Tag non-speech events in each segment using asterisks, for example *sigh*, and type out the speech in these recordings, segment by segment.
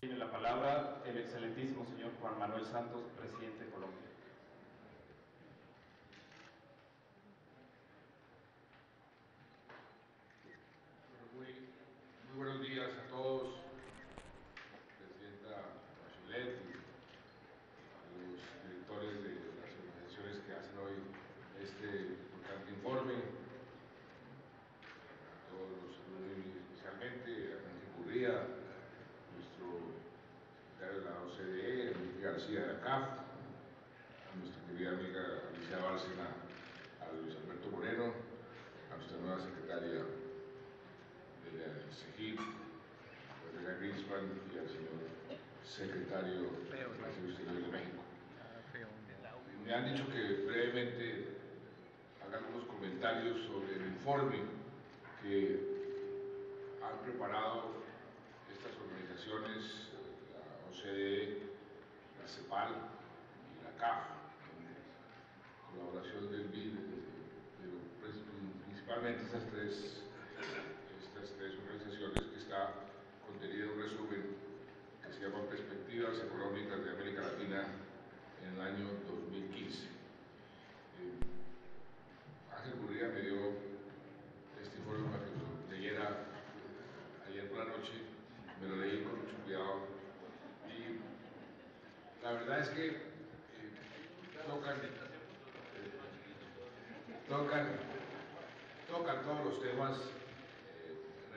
Tiene la palabra el excelentísimo señor Juan Manuel Santos, presidente de Colombia. Muy, muy buenos días a todos, Presidenta Bachelet y a los directores de las organizaciones que hacen hoy este importante informe, a todos los saludos y especialmente a Francisco Curría, nuestro secretario de la OCDE, Enrique García de la CAF, a nuestra querida amiga Alicia Bárcena, a Luis Alberto Moreno, a nuestra nueva secretaria de la SEGIP, Rodrigo Grinspan y al señor secretario de Relaciones Exteriores de México. Me han dicho que brevemente haga algunos comentarios sobre el informe que han preparado estas organizaciones, la OCDE, la CEPAL y la CAF, en colaboración del BID, pero principalmente estas tres estas tres organizaciones que está contenida en un resumen se llama Perspectivas Económicas de América Latina en el año 2015. Eh, Ángel Gurría me dio este informe para que leyera ayer por la noche, me lo leí con mucho cuidado y la verdad es que eh, tocan, eh, tocan, tocan todos los temas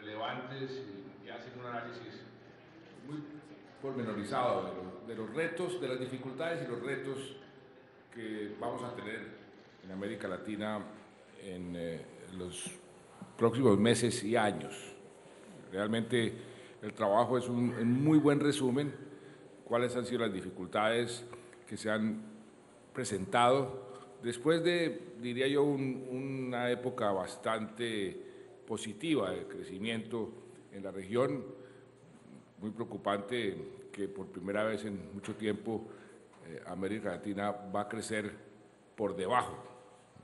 relevantes y, hacen un análisis muy pormenorizado de, lo, de, los retos, de las dificultades y los retos que vamos a tener en América Latina en eh, los próximos meses y años. Realmente el trabajo es un, un muy buen resumen, cuáles han sido las dificultades que se han presentado después de, diría yo, un, una época bastante positiva de crecimiento en la región, muy preocupante que por primera vez en mucho tiempo eh, América Latina va a crecer por debajo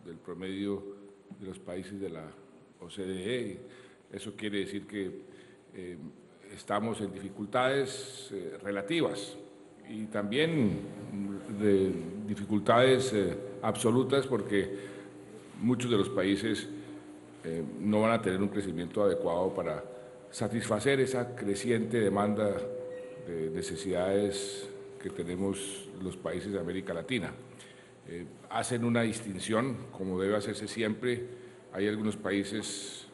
del promedio de los países de la OCDE. Eso quiere decir que eh, estamos en dificultades eh, relativas y también de dificultades absolutas porque muchos de los países no van a tener un crecimiento adecuado para satisfacer esa creciente demanda de necesidades que tenemos los países de América Latina. Eh, hacen una distinción, como debe hacerse siempre. Hay algunos países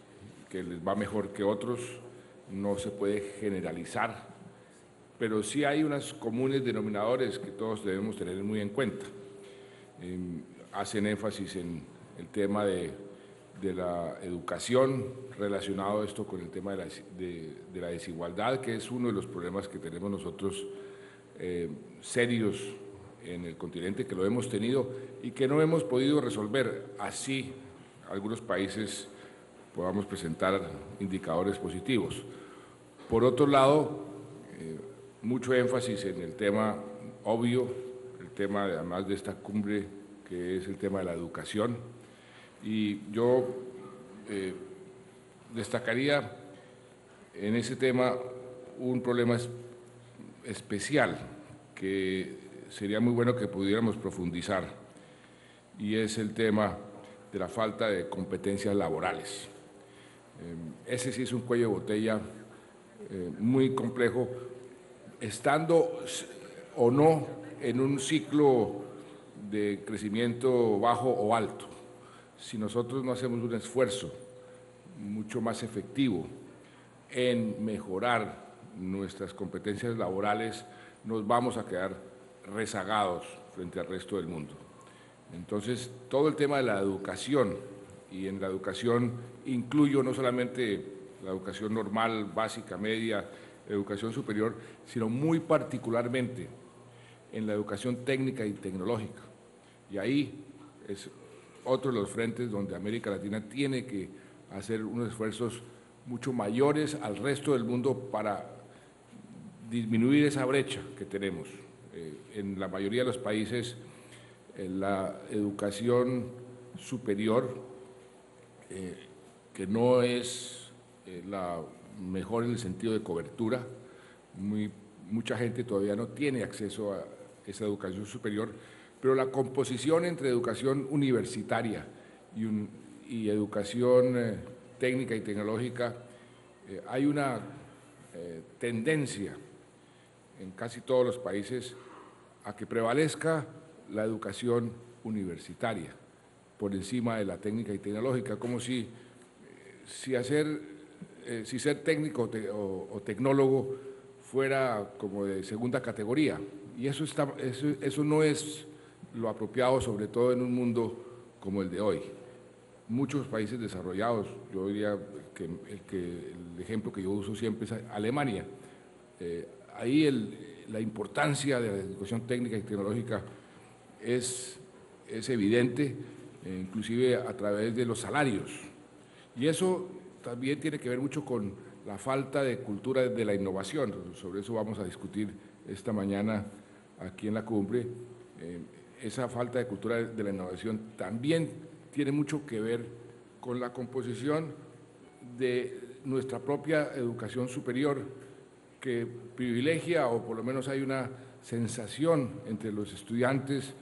que les va mejor que otros, no se puede generalizar, pero sí hay unos comunes denominadores que todos debemos tener muy en cuenta. Eh, hacen énfasis en el tema de de la educación, relacionado esto con el tema de la, de, la, desigualdad, que es uno de los problemas que tenemos nosotros eh, serios en el continente, que lo hemos tenido y que no hemos podido resolver. Así, algunos países podamos presentar indicadores positivos. Por otro lado, eh, mucho énfasis en el tema obvio, el tema además de esta cumbre, que es el tema de la educación, y yo eh, destacaría en ese tema un problema es, especial que sería muy bueno que pudiéramos profundizar y es el tema de la falta de competencias laborales. Eh, ese sí es un cuello de botella eh, muy complejo, estando o no en un ciclo de crecimiento bajo o alto si nosotros no hacemos un esfuerzo mucho más efectivo en mejorar nuestras competencias laborales, nos vamos a quedar rezagados frente al resto del mundo. Entonces, todo el tema de la educación, y en la educación incluyo no solamente la educación normal, básica, media, educación superior, sino muy particularmente en la educación técnica y tecnológica. Y ahí es otro de los frentes donde América Latina tiene que hacer unos esfuerzos mucho mayores al resto del mundo para disminuir esa brecha que tenemos. Eh, en la mayoría de los países, en la educación superior, eh, que no es eh, la mejor en el sentido de cobertura. Muy, mucha gente todavía no tiene acceso a esa educación superior, pero la composición entre educación universitaria y, educación eh, técnica y tecnológica, eh, hay una tendencia en casi todos los países a que prevalezca la educación universitaria por encima de la técnica y tecnológica, como si, si, hacer, eh, si ser técnico o, tecnólogo fuera como de segunda categoría. Y eso, está, eso, eso no es lo apropiado, sobre todo en un mundo como el de hoy. Muchos países desarrollados, yo diría que el, ejemplo que yo uso siempre es Alemania. Eh, ahí la importancia de la educación técnica y tecnológica es, es evidente, eh, inclusive a través de los salarios. Y eso también tiene que ver mucho con la falta de cultura de la innovación. Sobre eso vamos a discutir esta mañana aquí en la cumbre. Eh, esa falta de cultura de la innovación también tiene mucho que ver con la composición de nuestra propia educación superior, que privilegia, o por lo menos hay una sensación entre los estudiantes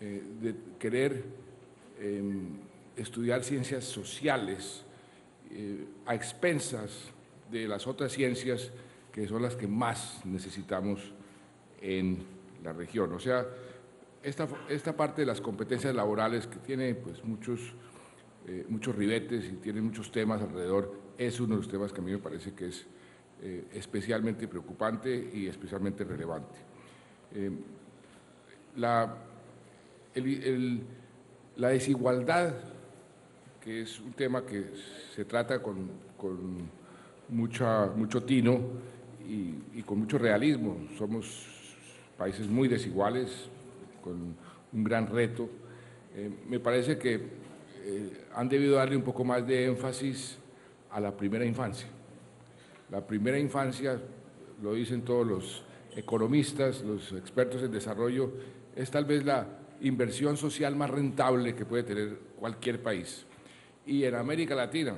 eh, de querer em, estudiar ciencias sociales eh, a expensas de las otras ciencias que son las que más necesitamos en la región. O sea, esta, esta parte de las competencias laborales que tiene pues, muchos, eh, muchos ribetes y tiene muchos temas alrededor, es uno de los temas que a mí me parece que es eh, especialmente preocupante y especialmente relevante. Eh, la, la, desigualdad, que es un tema que se trata con, con mucha, mucho tino y, con mucho realismo. Somos países muy desiguales, con un gran reto. Eh, me parece que han debido darle un poco más de énfasis a la primera infancia. La primera infancia, lo dicen todos los economistas, los expertos en desarrollo, es tal vez la inversión social más rentable que puede tener cualquier país. Y en América Latina,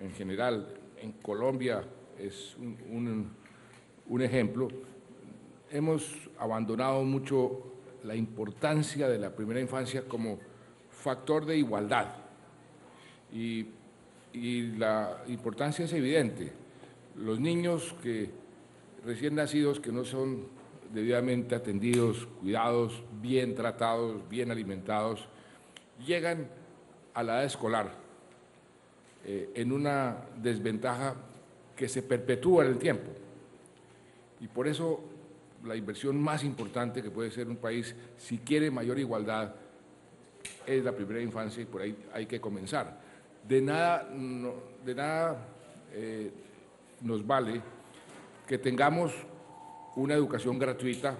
en general, en Colombia es un, un ejemplo, hemos abandonado mucho la importancia de la primera infancia como factor de igualdad. Y, la importancia es evidente los niños que recién nacidos que no son debidamente atendidos, cuidados, bien tratados, bien alimentados, llegan a la edad escolar eh, en una desventaja que se perpetúa en el tiempo. Y por eso la inversión más importante que puede ser un país, si quiere mayor igualdad, es la primera infancia y por ahí hay que comenzar. De nada, de nada eh, nos vale que tengamos una educación gratuita,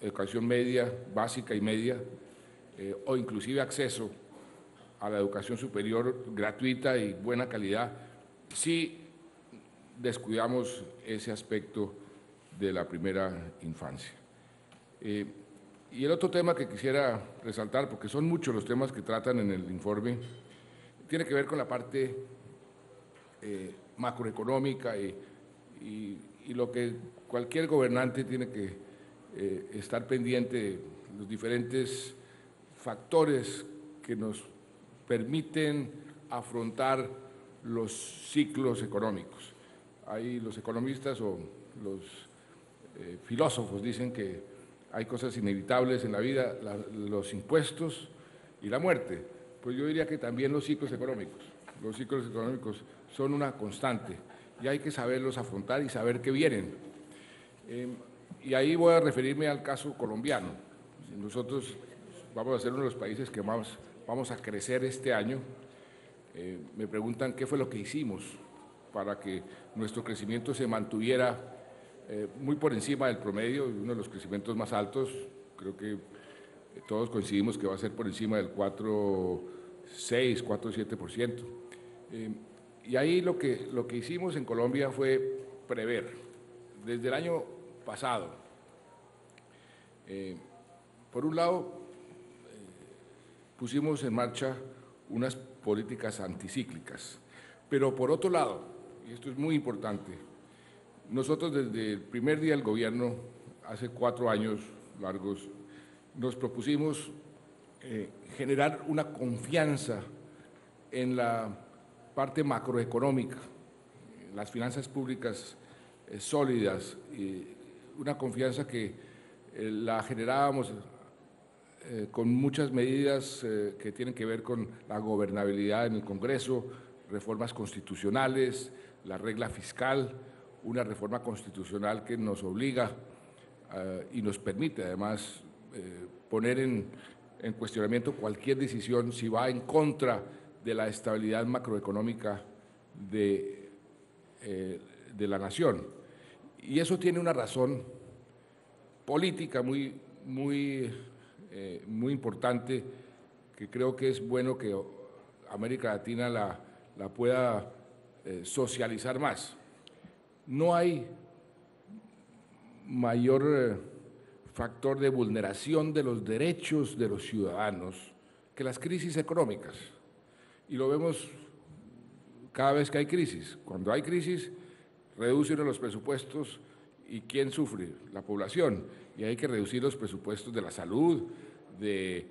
educación media, básica y media, eh, o inclusive acceso a la educación superior gratuita y buena calidad, si descuidamos ese aspecto de la primera infancia. Eh, y el otro tema que quisiera resaltar, porque son muchos los temas que tratan en el informe, tiene que ver con la parte eh, macroeconómica y, lo que cualquier gobernante tiene que eh, estar pendiente de los diferentes factores que nos permiten afrontar los ciclos económicos. Ahí los economistas o los eh, filósofos dicen que hay cosas inevitables en la vida, los impuestos y la muerte. Pues yo diría que también los ciclos económicos. Los ciclos económicos son una constante y hay que saberlos afrontar y saber qué vienen. Em, y ahí voy a referirme al caso colombiano. Nosotros vamos a ser uno de los países que más vamos a crecer este año. Eh, me preguntan qué fue lo que hicimos para que nuestro crecimiento se mantuviera eh, muy por encima del promedio, uno de los crecimientos más altos. Creo que todos coincidimos que va a ser por encima del 4,6, 4,7%. Eh, y ahí lo que, lo que hicimos en Colombia fue prever, desde el año pasado, eh, por un lado, eh, pusimos en marcha unas políticas anticíclicas, pero por otro lado, y esto es muy importante, nosotros desde el primer día del gobierno, hace cuatro años largos, nos propusimos eh, generar una confianza en la parte macroeconómica, las finanzas públicas eh, sólidas, una confianza que eh, la generábamos con muchas medidas que tienen que ver con la gobernabilidad en el Congreso, reformas constitucionales, la regla fiscal, una reforma constitucional que nos obliga y nos permite además poner en, en cuestionamiento cualquier decisión si va en contra de la estabilidad macroeconómica de, eh, de la nación. Y eso tiene una razón política muy, muy, eh, muy importante que creo que es bueno que América Latina la, la pueda eh, socializar más. No hay mayor factor de vulneración de los derechos de los ciudadanos que las crisis económicas. Y lo vemos cada vez que hay crisis. Cuando hay crisis, reducen los presupuestos y ¿quién sufre? La población. Y hay que reducir los presupuestos de la salud, de,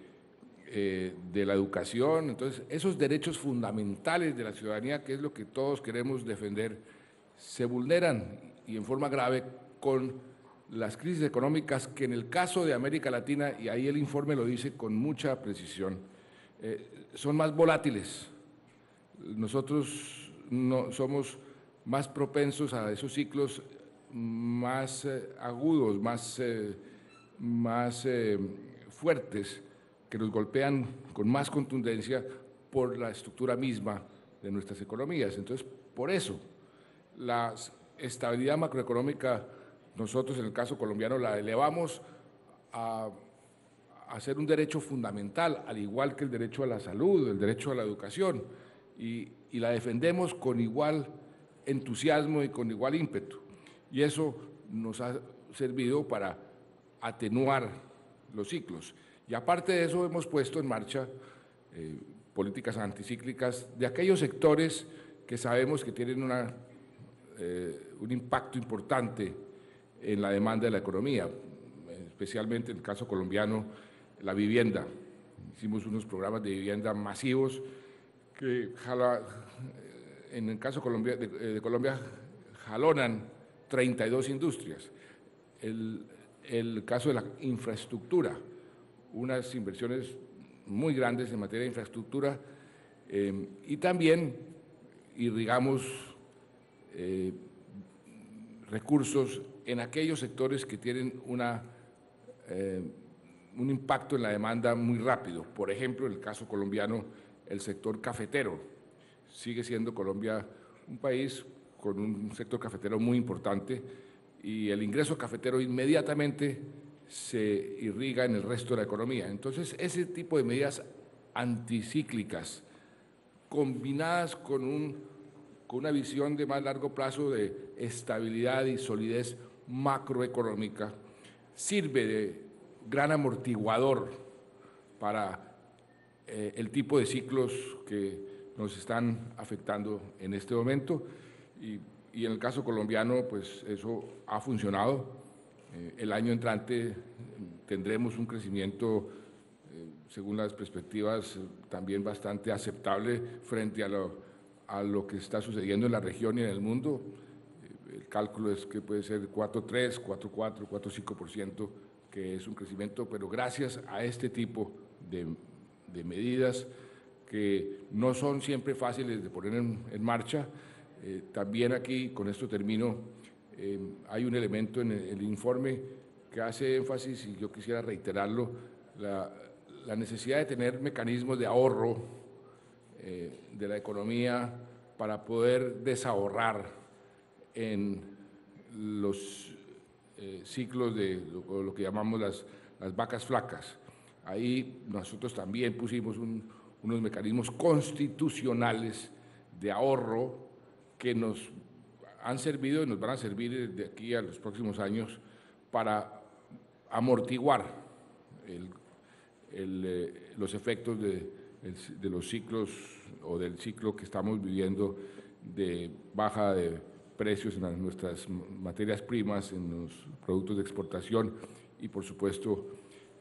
eh, de la educación. Entonces, esos derechos fundamentales de la ciudadanía, que es lo que todos queremos defender, se vulneran y en forma grave con las crisis económicas que en el caso de América Latina, y ahí el informe lo dice con mucha precisión, eh, son más volátiles. Nosotros no, somos más propensos a esos ciclos más eh, agudos, más, eh, más fuertes, que nos golpean con más contundencia por la estructura misma de nuestras economías. Entonces, por eso, la estabilidad macroeconómica nosotros en el caso colombiano la elevamos a, ser un derecho fundamental, al igual que el derecho a la salud, el derecho a la educación, y, y la defendemos con igual entusiasmo y con igual ímpetu. Y eso nos ha servido para atenuar los ciclos. Y aparte de eso hemos puesto en marcha eh, políticas anticíclicas de aquellos sectores que sabemos que tienen una, eh, un impacto importante en la demanda de la economía, especialmente en el caso colombiano, la vivienda. Hicimos unos programas de vivienda masivos que en el caso Colombia, de, Colombia jalonan 32 industrias. El, el caso de la infraestructura, unas inversiones muy grandes en materia de infraestructura eh, y también irrigamos eh, recursos en aquellos sectores que tienen una, eh, un impacto en la demanda muy rápido. Por ejemplo, en el caso colombiano, el sector cafetero. Sigue siendo Colombia un país con un sector cafetero muy importante y el ingreso cafetero inmediatamente se irriga en el resto de la economía. Entonces, ese tipo de medidas anticíclicas, combinadas con, un, una visión de más largo plazo de estabilidad y solidez macroeconómica sirve de gran amortiguador para eh, el tipo de ciclos que nos están afectando en este momento y, en el caso colombiano pues eso ha funcionado. Eh, el año entrante tendremos un crecimiento eh, según las perspectivas también bastante aceptable frente a lo, a lo que está sucediendo en la región y en el mundo. El cálculo es que puede ser 4,3, 4,4, 4,5%, que es un crecimiento, pero gracias a este tipo de, de medidas que no son siempre fáciles de poner en, marcha, eh, también aquí, con esto termino, eh, hay un elemento en el, informe que hace énfasis, y yo quisiera reiterarlo, la, la necesidad de tener mecanismos de ahorro eh, de la economía para poder desahorrar en los eh, ciclos de lo, que llamamos las, las, vacas flacas. Ahí nosotros también pusimos unos mecanismos constitucionales de ahorro que nos han servido y nos van a servir de aquí a los próximos años para amortiguar el, eh, los efectos de, de, los ciclos o del ciclo que estamos viviendo de baja de precios en nuestras materias primas, en los productos de exportación y, por supuesto,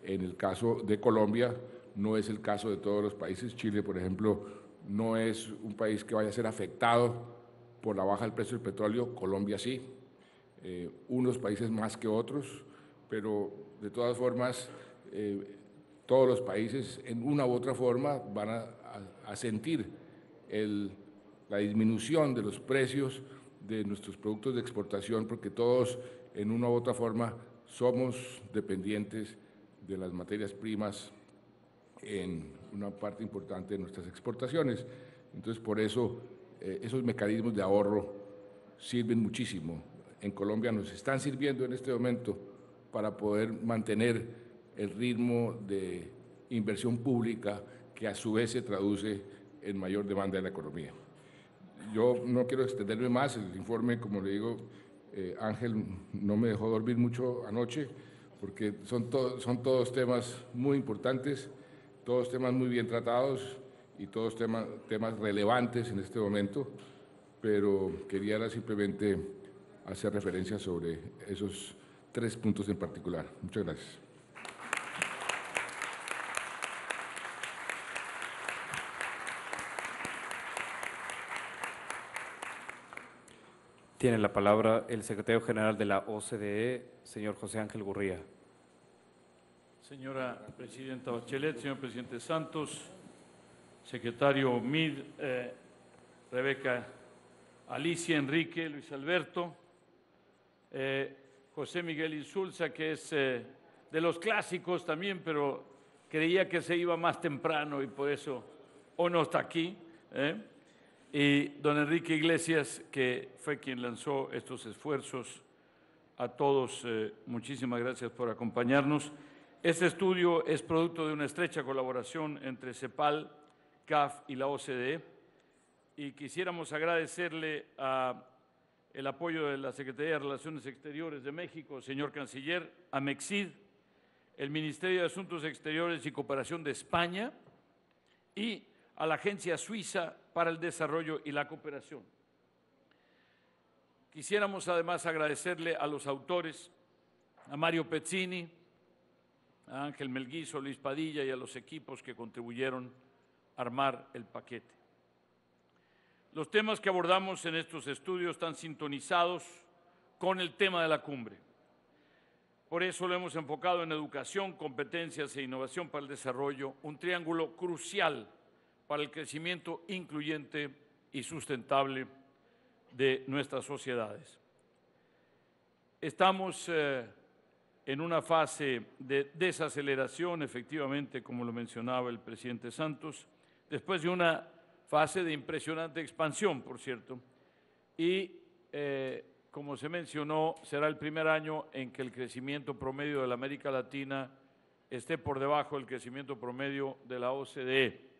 en el caso de Colombia, no es el caso de todos los países. Chile, por ejemplo, no es un país que vaya a ser afectado por la baja del precio del petróleo, Colombia sí, eh, unos países más que otros, pero de todas formas, eh, todos los países en una u otra forma van a, sentir la disminución de los precios de nuestros productos de exportación, porque todos en una u otra forma somos dependientes de las materias primas en una parte importante de nuestras exportaciones. Entonces, por eso eh, esos mecanismos de ahorro sirven muchísimo. En Colombia nos están sirviendo en este momento para poder mantener el ritmo de inversión pública que a su vez se traduce en mayor demanda de la economía. Yo no quiero extenderme más, el informe, como le digo, eh, Ángel no me dejó dormir mucho anoche, porque son, son todos temas muy importantes, todos temas muy bien tratados y todos temas, temas relevantes en este momento, pero quería simplemente hacer referencia sobre esos tres puntos en particular. Muchas gracias. Tiene la palabra el secretario general de la OCDE, señor José Ángel Gurría. Señora Presidenta Bachelet, señor Presidente Santos, secretario MID, eh, Rebeca Alicia, Enrique, Luis Alberto, eh, José Miguel Insulza, que es eh, de los clásicos también, pero creía que se iba más temprano y por eso hoy no está aquí y don Enrique Iglesias, que fue quien lanzó estos esfuerzos. A todos, eh, muchísimas gracias por acompañarnos. Este estudio es producto de una estrecha colaboración entre CEPAL, CAF y la OCDE y quisiéramos agradecerle a el apoyo de la Secretaría de Relaciones Exteriores de México, señor Canciller, a MEXID, el Ministerio de Asuntos Exteriores y Cooperación de España y a la Agencia Suiza para el Desarrollo y la Cooperación. Quisiéramos además agradecerle a los autores, a Mario Pezzini, a Ángel Melguizo, Luis Padilla y a los equipos que contribuyeron a armar el paquete. Los temas que abordamos en estos estudios están sintonizados con el tema de la cumbre. Por eso lo hemos enfocado en educación, competencias e innovación para el desarrollo, un triángulo crucial para el crecimiento incluyente y sustentable de nuestras sociedades. Estamos eh, en una fase de desaceleración, efectivamente, como lo mencionaba el presidente Santos, después de una fase de impresionante expansión, por cierto, y eh, como se mencionó, será el primer año en que el crecimiento promedio de la América Latina esté por debajo del crecimiento promedio de la OCDE.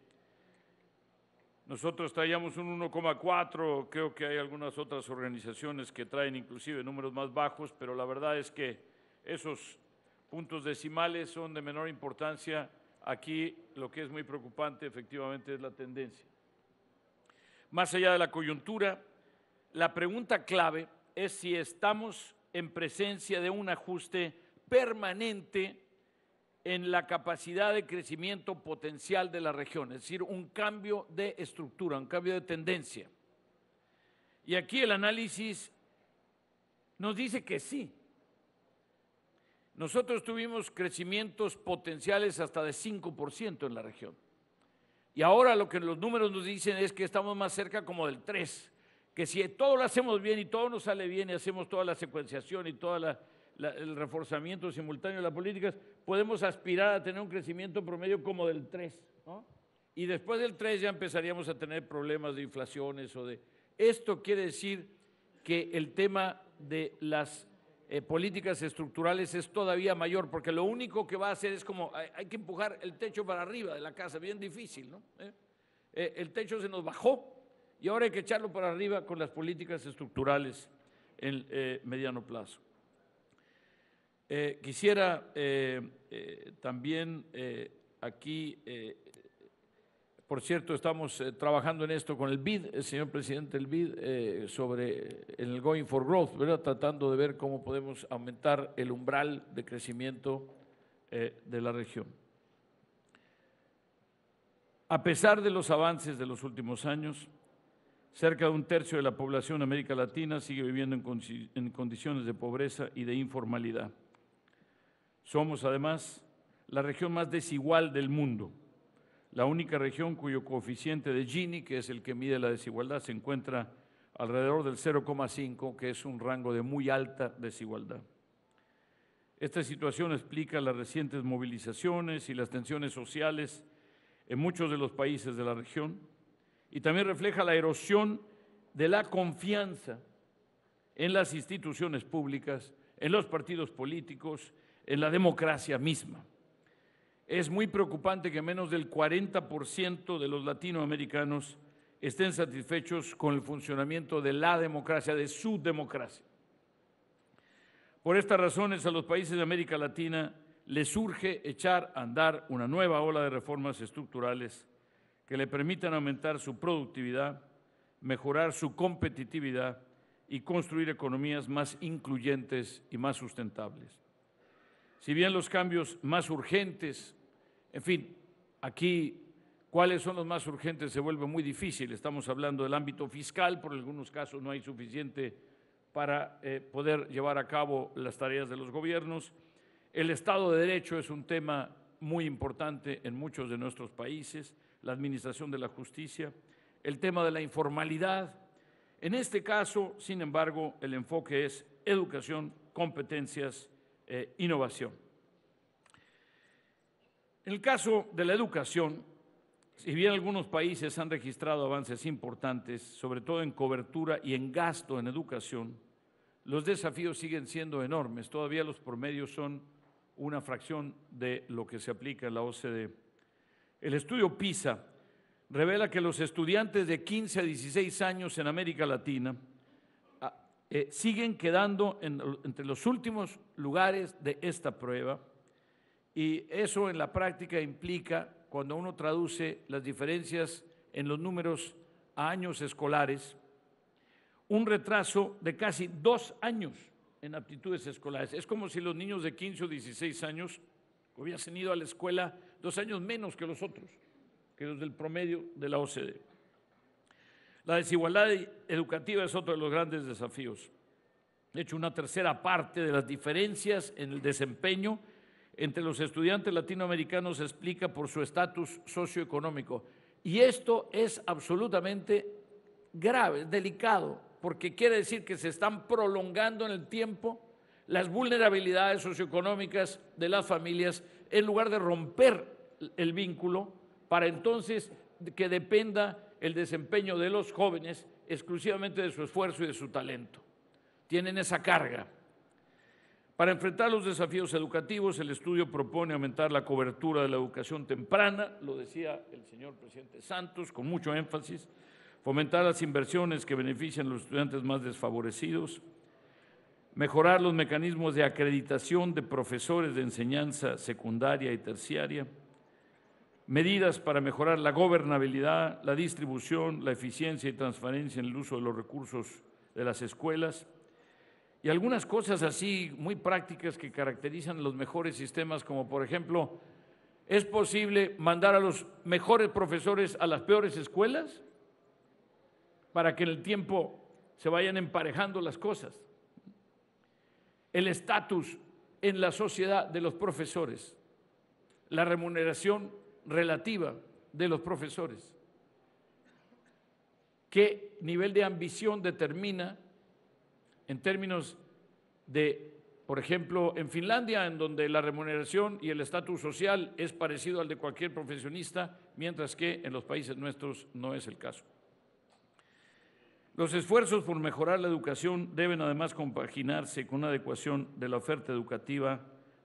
Nosotros traíamos un 1,4, creo que hay algunas otras organizaciones que traen inclusive números más bajos, pero la verdad es que esos puntos decimales son de menor importancia. Aquí lo que es muy preocupante efectivamente es la tendencia. Más allá de la coyuntura, la pregunta clave es si estamos en presencia de un ajuste permanente en la capacidad de crecimiento potencial de la región, es decir, un cambio de estructura, un cambio de tendencia. Y aquí el análisis nos dice que sí. Nosotros tuvimos crecimientos potenciales hasta de 5% en la región. Y ahora lo que los números nos dicen es que estamos más cerca como del 3, que si todo lo hacemos bien y todo nos sale bien y hacemos toda la secuenciación y toda la el reforzamiento simultáneo de las políticas, podemos aspirar a tener un crecimiento promedio como del 3. Y después del 3 ya empezaríamos a tener problemas de inflaciones o de... Esto quiere decir que el tema de las eh, políticas estructurales es todavía mayor, porque lo único que va a hacer es como, hay, que empujar el techo para arriba de la casa, bien difícil, ¿no? ¿Eh? Eh, el techo se nos bajó y ahora hay que echarlo para arriba con las políticas estructurales en mediano plazo. Eh, quisiera eh, eh, también aquí por cierto, estamos trabajando en esto con el BID, el señor presidente del BID, sobre el Going for Growth, ¿verdad? tratando de ver cómo podemos aumentar el umbral de crecimiento de la región. A pesar de los avances de los últimos años, cerca de un tercio de la población de América Latina sigue viviendo en, en condiciones de pobreza y de informalidad. Somos además la región más desigual del mundo la única región cuyo coeficiente de Gini, que es el que mide la desigualdad, se encuentra alrededor del 0,5, que es un rango de muy alta desigualdad. Esta situación explica las recientes movilizaciones y las tensiones sociales en muchos de los países de la región y también refleja la erosión de la confianza en las instituciones públicas, en los partidos políticos, en la democracia misma. Es muy preocupante que menos del 40% de los latinoamericanos estén satisfechos con el funcionamiento de la democracia, de su democracia. Por estas razones a los países de América Latina les urge echar a andar una nueva ola de reformas estructurales que le permitan aumentar su productividad, mejorar su competitividad y construir economías más incluyentes y más sustentables. Si bien los cambios más urgentes, en fin, aquí cuáles son los más urgentes se vuelve muy difícil. Estamos hablando del ámbito fiscal, por algunos casos no hay suficiente para eh, poder llevar a cabo las tareas de los gobiernos. El Estado de Derecho es un tema muy importante en muchos de nuestros países, la administración de la justicia, el tema de la informalidad. En este caso, sin embargo, el enfoque es educación, competencias eh, innovación. En el caso de la educación, si bien algunos países han registrado avances importantes, sobre todo en cobertura y en gasto en educación, los desafíos siguen siendo enormes. Todavía los promedios son una fracción de lo que se aplica en la OCDE. El estudio PISA revela que los estudiantes de 15 a 16 años en América Latina eh, siguen quedando entre los últimos lugares de esta prueba y eso en la práctica implica, cuando uno traduce las diferencias en los números a años escolares, un retraso de casi dos años en aptitudes escolares. Es como si los niños de 15 o 16 años hubiesen ido a la escuela dos años menos que los otros, que los del promedio de la OCDE. La desigualdad educativa es otro de los grandes desafíos. De hecho, una tercera parte de las diferencias en el desempeño entre los estudiantes latinoamericanos se explica por su estatus socioeconómico. Y esto es absolutamente grave, delicado, porque quiere decir que se están prolongando en el tiempo las vulnerabilidades socioeconómicas de las familias en lugar de romper el vínculo para entonces que dependa el desempeño de los jóvenes exclusivamente de su esfuerzo y de su talento. Tienen esa carga. Para enfrentar los desafíos educativos, el estudio propone aumentar la cobertura de la educación temprana, lo decía el señor presidente Santos con mucho énfasis, fomentar las inversiones que benefician a los estudiantes más desfavorecidos, mejorar los mecanismos de acreditación de profesores de enseñanza secundaria y terciaria, medidas para mejorar la gobernabilidad, la distribución, la eficiencia y transparencia en el uso de los recursos de las escuelas. Y algunas cosas así muy prácticas que caracterizan los mejores sistemas, como por ejemplo, ¿es posible mandar a los mejores profesores a las peores escuelas para que en el tiempo se vayan emparejando las cosas? El estatus en la sociedad de los profesores, la remuneración relativa de los profesores. ¿Qué nivel de ambición determina en términos de, por ejemplo, en Finlandia, en donde la remuneración y el estatus social es parecido al de cualquier profesionista, mientras que en los países nuestros no es el caso? Los esfuerzos por mejorar la educación deben además compaginarse con una adecuación de la oferta educativa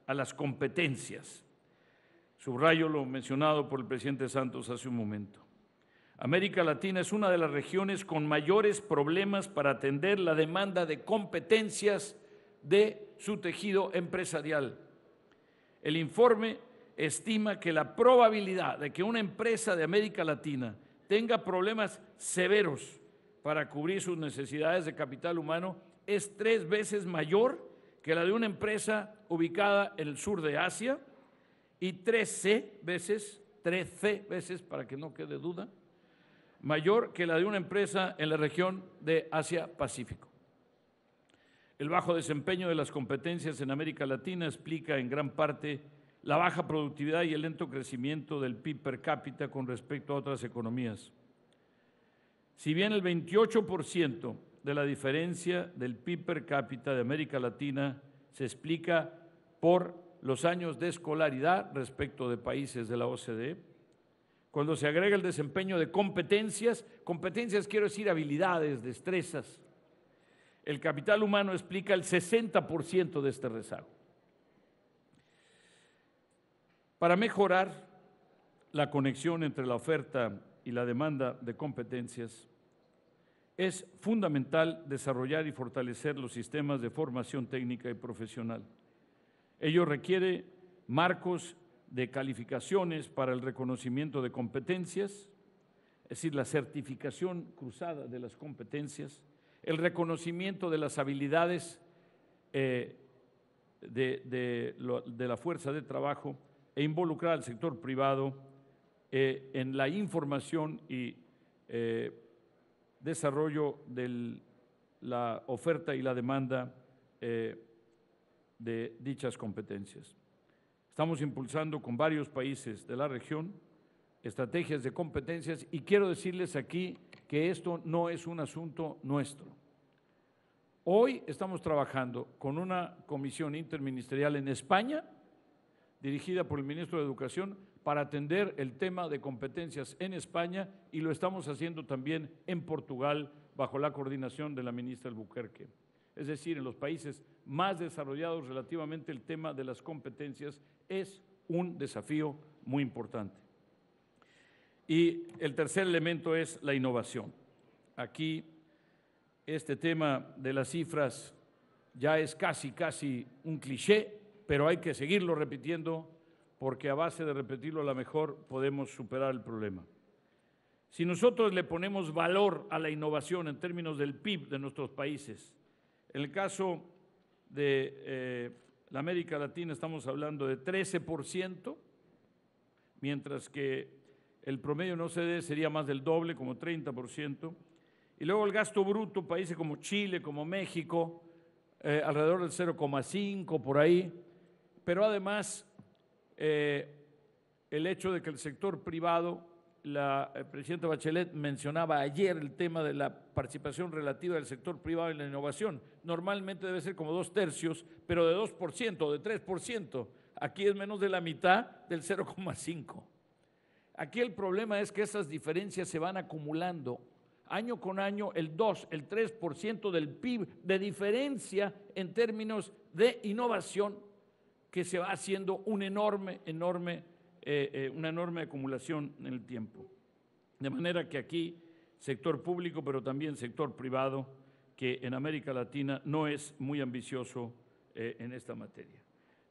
a las competencias Subrayo lo mencionado por el presidente Santos hace un momento. América Latina es una de las regiones con mayores problemas para atender la demanda de competencias de su tejido empresarial. El informe estima que la probabilidad de que una empresa de América Latina tenga problemas severos para cubrir sus necesidades de capital humano es tres veces mayor que la de una empresa ubicada en el sur de Asia y 13 veces, 13 veces, para que no quede duda, mayor que la de una empresa en la región de Asia-Pacífico. El bajo desempeño de las competencias en América Latina explica en gran parte la baja productividad y el lento crecimiento del PIB per cápita con respecto a otras economías. Si bien el 28% de la diferencia del PIB per cápita de América Latina se explica por los años de escolaridad respecto de países de la OCDE, cuando se agrega el desempeño de competencias, competencias quiero decir habilidades, destrezas, el capital humano explica el 60% de este rezago. Para mejorar la conexión entre la oferta y la demanda de competencias, es fundamental desarrollar y fortalecer los sistemas de formación técnica y profesional. Ello requiere marcos de calificaciones para el reconocimiento de competencias, es decir, la certificación cruzada de las competencias, el reconocimiento de las habilidades eh, de, la fuerza de trabajo e involucrar al sector privado eh, en la información y eh, desarrollo de la oferta y la demanda de dichas competencias. Estamos impulsando con varios países de la región estrategias de competencias y quiero decirles aquí que esto no es un asunto nuestro. Hoy estamos trabajando con una comisión interministerial en España, dirigida por el ministro de Educación, para atender el tema de competencias en España y lo estamos haciendo también en Portugal bajo la coordinación de la ministra Albuquerque. Es decir, en los países más desarrollados relativamente el tema de las competencias es un desafío muy importante. Y el tercer elemento es la innovación. Aquí este tema de las cifras ya es casi, casi un cliché, pero hay que seguirlo repitiendo porque a base de repetirlo a lo mejor podemos superar el problema. Si nosotros le ponemos valor a la innovación en términos del PIB de nuestros países, en el caso de eh, la América Latina estamos hablando de 13%, mientras que el promedio no OCDE sería más del doble, como 30%. Y luego el gasto bruto, países como Chile, como México, eh, alrededor del 0,5 por ahí. Pero además, eh, el hecho de que el sector privado, la presidenta Bachelet mencionaba ayer el tema de la participación relativa del sector privado en la innovación. Normalmente debe ser como dos tercios, pero de 2%, de 3%. Aquí es menos de la mitad del 0,5%. Aquí el problema es que esas diferencias se van acumulando año con año el 2, el 3% del PIB de diferencia en términos de innovación que se va haciendo un enorme, enorme, eh, eh, una enorme acumulación en el tiempo. De manera que aquí, sector público, pero también sector privado, que en América Latina no es muy ambicioso eh, en esta materia.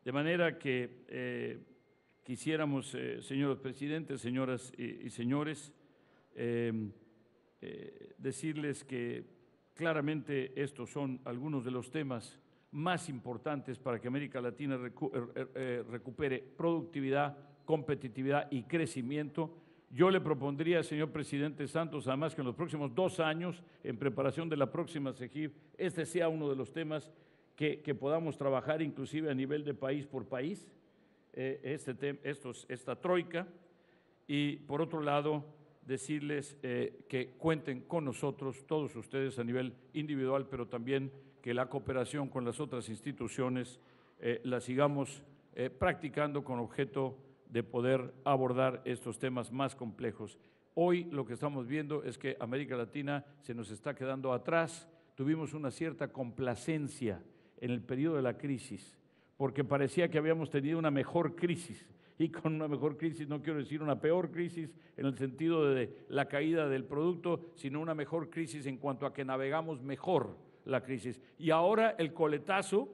De manera que quisiéramos, eh, señores presidentes, señoras y, señores, em, eh, decirles que claramente estos son algunos de los temas más importantes para que América Latina eh, recupere productividad, competitividad y crecimiento. Yo le propondría, señor presidente Santos, además que en los próximos dos años, en preparación de la próxima SEGIF, este sea uno de los temas que, que podamos trabajar inclusive a nivel de país por país eh, este estos, esta troika y por otro lado decirles eh, que cuenten con nosotros, todos ustedes a nivel individual, pero también que la cooperación con las otras instituciones eh, la sigamos practicando con objeto de poder abordar estos temas más complejos. Hoy lo que estamos viendo es que América Latina se nos está quedando atrás. Tuvimos una cierta complacencia en el periodo de la crisis porque parecía que habíamos tenido una mejor crisis. Y con una mejor crisis no quiero decir una peor crisis en el sentido de la caída del producto, sino una mejor crisis en cuanto a que navegamos mejor la crisis. Y ahora el coletazo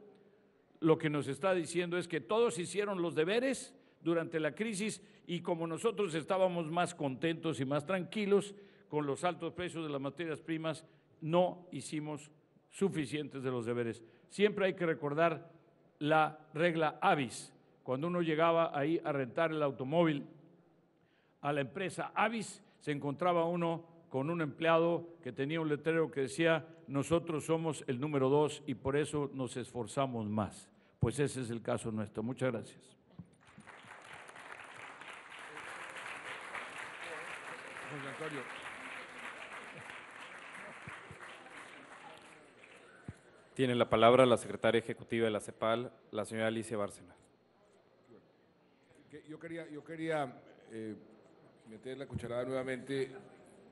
lo que nos está diciendo es que todos hicieron los deberes, durante la crisis y como nosotros estábamos más contentos y más tranquilos con los altos precios de las materias primas, no hicimos suficientes de los deberes. Siempre hay que recordar la regla Avis. Cuando uno llegaba ahí a rentar el automóvil a la empresa Avis, se encontraba uno con un empleado que tenía un letrero que decía, nosotros somos el número dos y por eso nos esforzamos más. Pues ese es el caso nuestro. Muchas gracias. José Antonio. Tiene la palabra la secretaria ejecutiva de la CEPAL, la señora Alicia Bárcena. Yo quería, yo quería eh, meter la cucharada nuevamente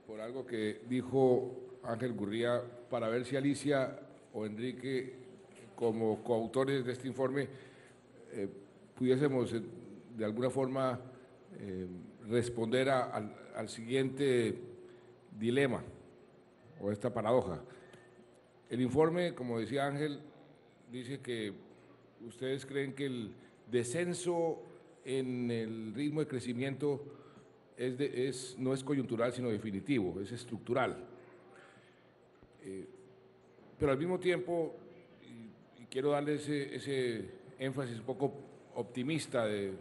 por algo que dijo Ángel Gurría para ver si Alicia o Enrique, como coautores de este informe, eh, pudiésemos eh, de alguna forma eh, responder a- al, siguiente dilema o esta paradoja. El informe, como decía Ángel, dice que ustedes creen que el descenso en el ritmo de crecimiento es de- es- no es coyuntural, sino definitivo, es estructural. Eh, pero al mismo tiempo, y, y quiero darle ese, ese énfasis un poco optimista de-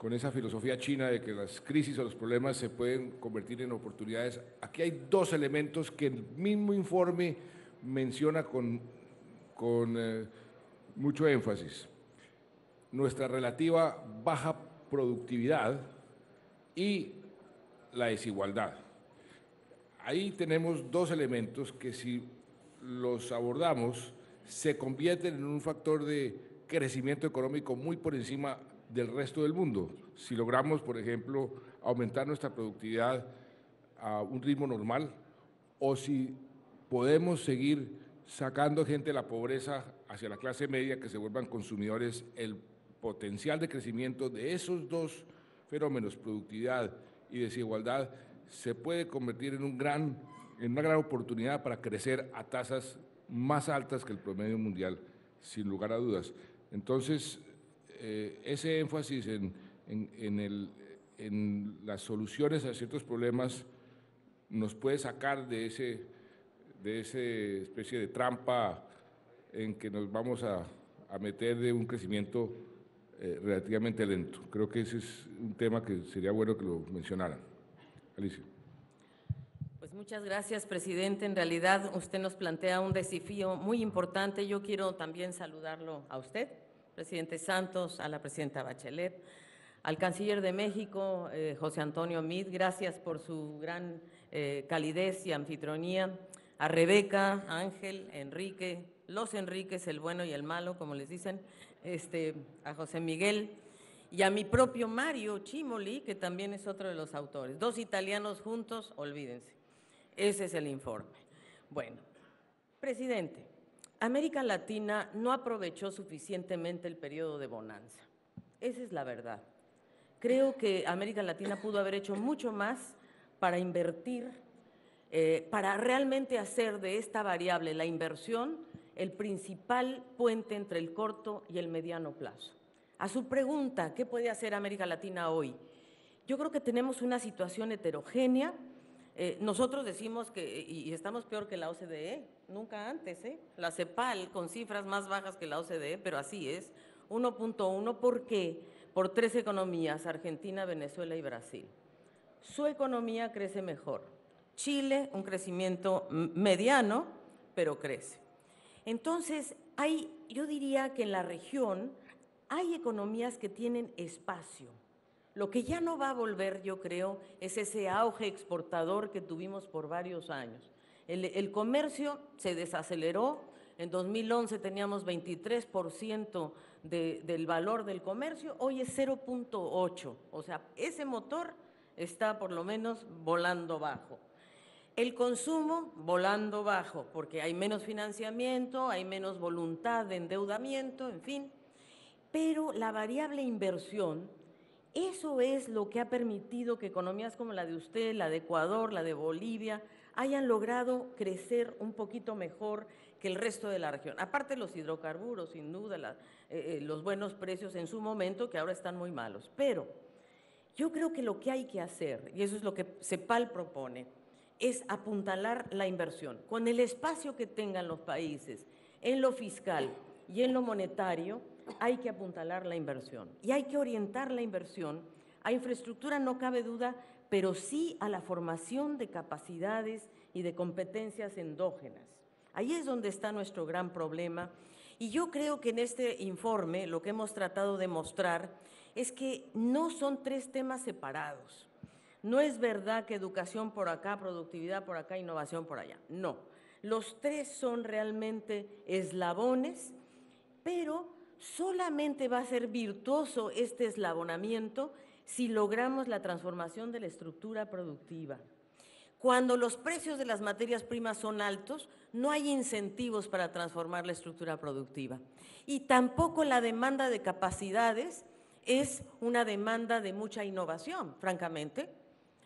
con esa filosofía china de que las crisis o los problemas se pueden convertir en oportunidades, aquí hay dos elementos que el mismo informe menciona con, con eh, mucho énfasis. Nuestra relativa baja productividad y la desigualdad. Ahí tenemos dos elementos que si los abordamos se convierten en un factor de crecimiento económico muy por encima del resto del mundo. Si logramos, por ejemplo, aumentar nuestra productividad a un ritmo normal o si podemos seguir sacando gente de la pobreza hacia la clase media que se vuelvan consumidores, el potencial de crecimiento de esos dos fenómenos, productividad y desigualdad, se puede convertir en, un gran, en una gran oportunidad para crecer a tasas más altas que el promedio mundial, sin lugar a dudas. Entonces, eh, ese énfasis en, en- en el- en las soluciones a ciertos problemas nos puede sacar de ese de esa especie de trampa en que nos vamos a, a meter de un crecimiento eh, relativamente lento. Creo que ese es un tema que sería bueno que lo mencionaran. Alicia. Pues muchas gracias, presidente. En realidad, usted nos plantea un desafío muy importante. Yo quiero también saludarlo a usted, presidente Santos, a la presidenta Bachelet, al canciller de México, eh, José Antonio Mid. Gracias por su gran eh, calidez y anfitrionía. A Rebeca, Ángel, Enrique, los Enríquez, el bueno y el malo, como les dicen, este, a José Miguel y a mi propio Mario Chimoli, que también es otro de los autores. Dos italianos juntos, olvídense. Ese es el informe. Bueno, presidente, América Latina no aprovechó suficientemente el periodo de bonanza. Esa es la verdad. Creo que América Latina pudo haber hecho mucho más para invertir, eh, para realmente hacer de esta variable, la inversión, el principal puente entre el corto y el mediano plazo. A su pregunta, ¿qué puede hacer América Latina hoy? Yo creo que tenemos una situación heterogénea. Eh, nosotros decimos que, y estamos peor que la OCDE, nunca antes, ¿eh? La CEPAL con cifras más bajas que la OCDE, pero así es, 1.1, ¿por qué? Por tres economías, Argentina, Venezuela y Brasil. Su economía crece mejor. Chile, un crecimiento mediano, pero crece. Entonces, hay, yo diría que en la región hay economías que tienen espacio. Lo que ya no va a volver, yo creo, es ese auge exportador que tuvimos por varios años. El, comercio se desaceleró. En 2011 teníamos 23% de- del valor del comercio, hoy es 0.8. O sea, ese motor está por lo menos volando bajo. El consumo volando bajo, porque hay menos financiamiento, hay menos voluntad de endeudamiento, en fin. Pero la variable inversión, eso es lo que ha permitido que economías como la de usted, la de Ecuador, la de Bolivia, hayan logrado crecer un poquito mejor que el resto de la región. Aparte los hidrocarburos, sin duda, eh, eh, los buenos precios en su momento, que ahora están muy malos. Pero yo creo que lo que hay que hacer, y eso es lo que CEPAL propone, es apuntalar la inversión. Con el espacio que tengan los países en lo fiscal y en lo monetario, hay que apuntalar la inversión. Y hay que orientar la inversión a infraestructura, no cabe duda, pero sí a la formación de capacidades y de competencias endógenas. Ahí es donde está nuestro gran problema. Y yo creo que en este informe lo que hemos tratado de mostrar es que no son tres temas separados. No es verdad que educación por acá, productividad por acá, innovación por allá. No. Los tres son realmente eslabones, pero solamente va a ser virtuoso este eslabonamiento si logramos la transformación de la estructura productiva. Cuando los precios de las materias primas son altos, no hay incentivos para transformar la estructura productiva. Y tampoco la demanda de capacidades es una demanda de mucha innovación, francamente.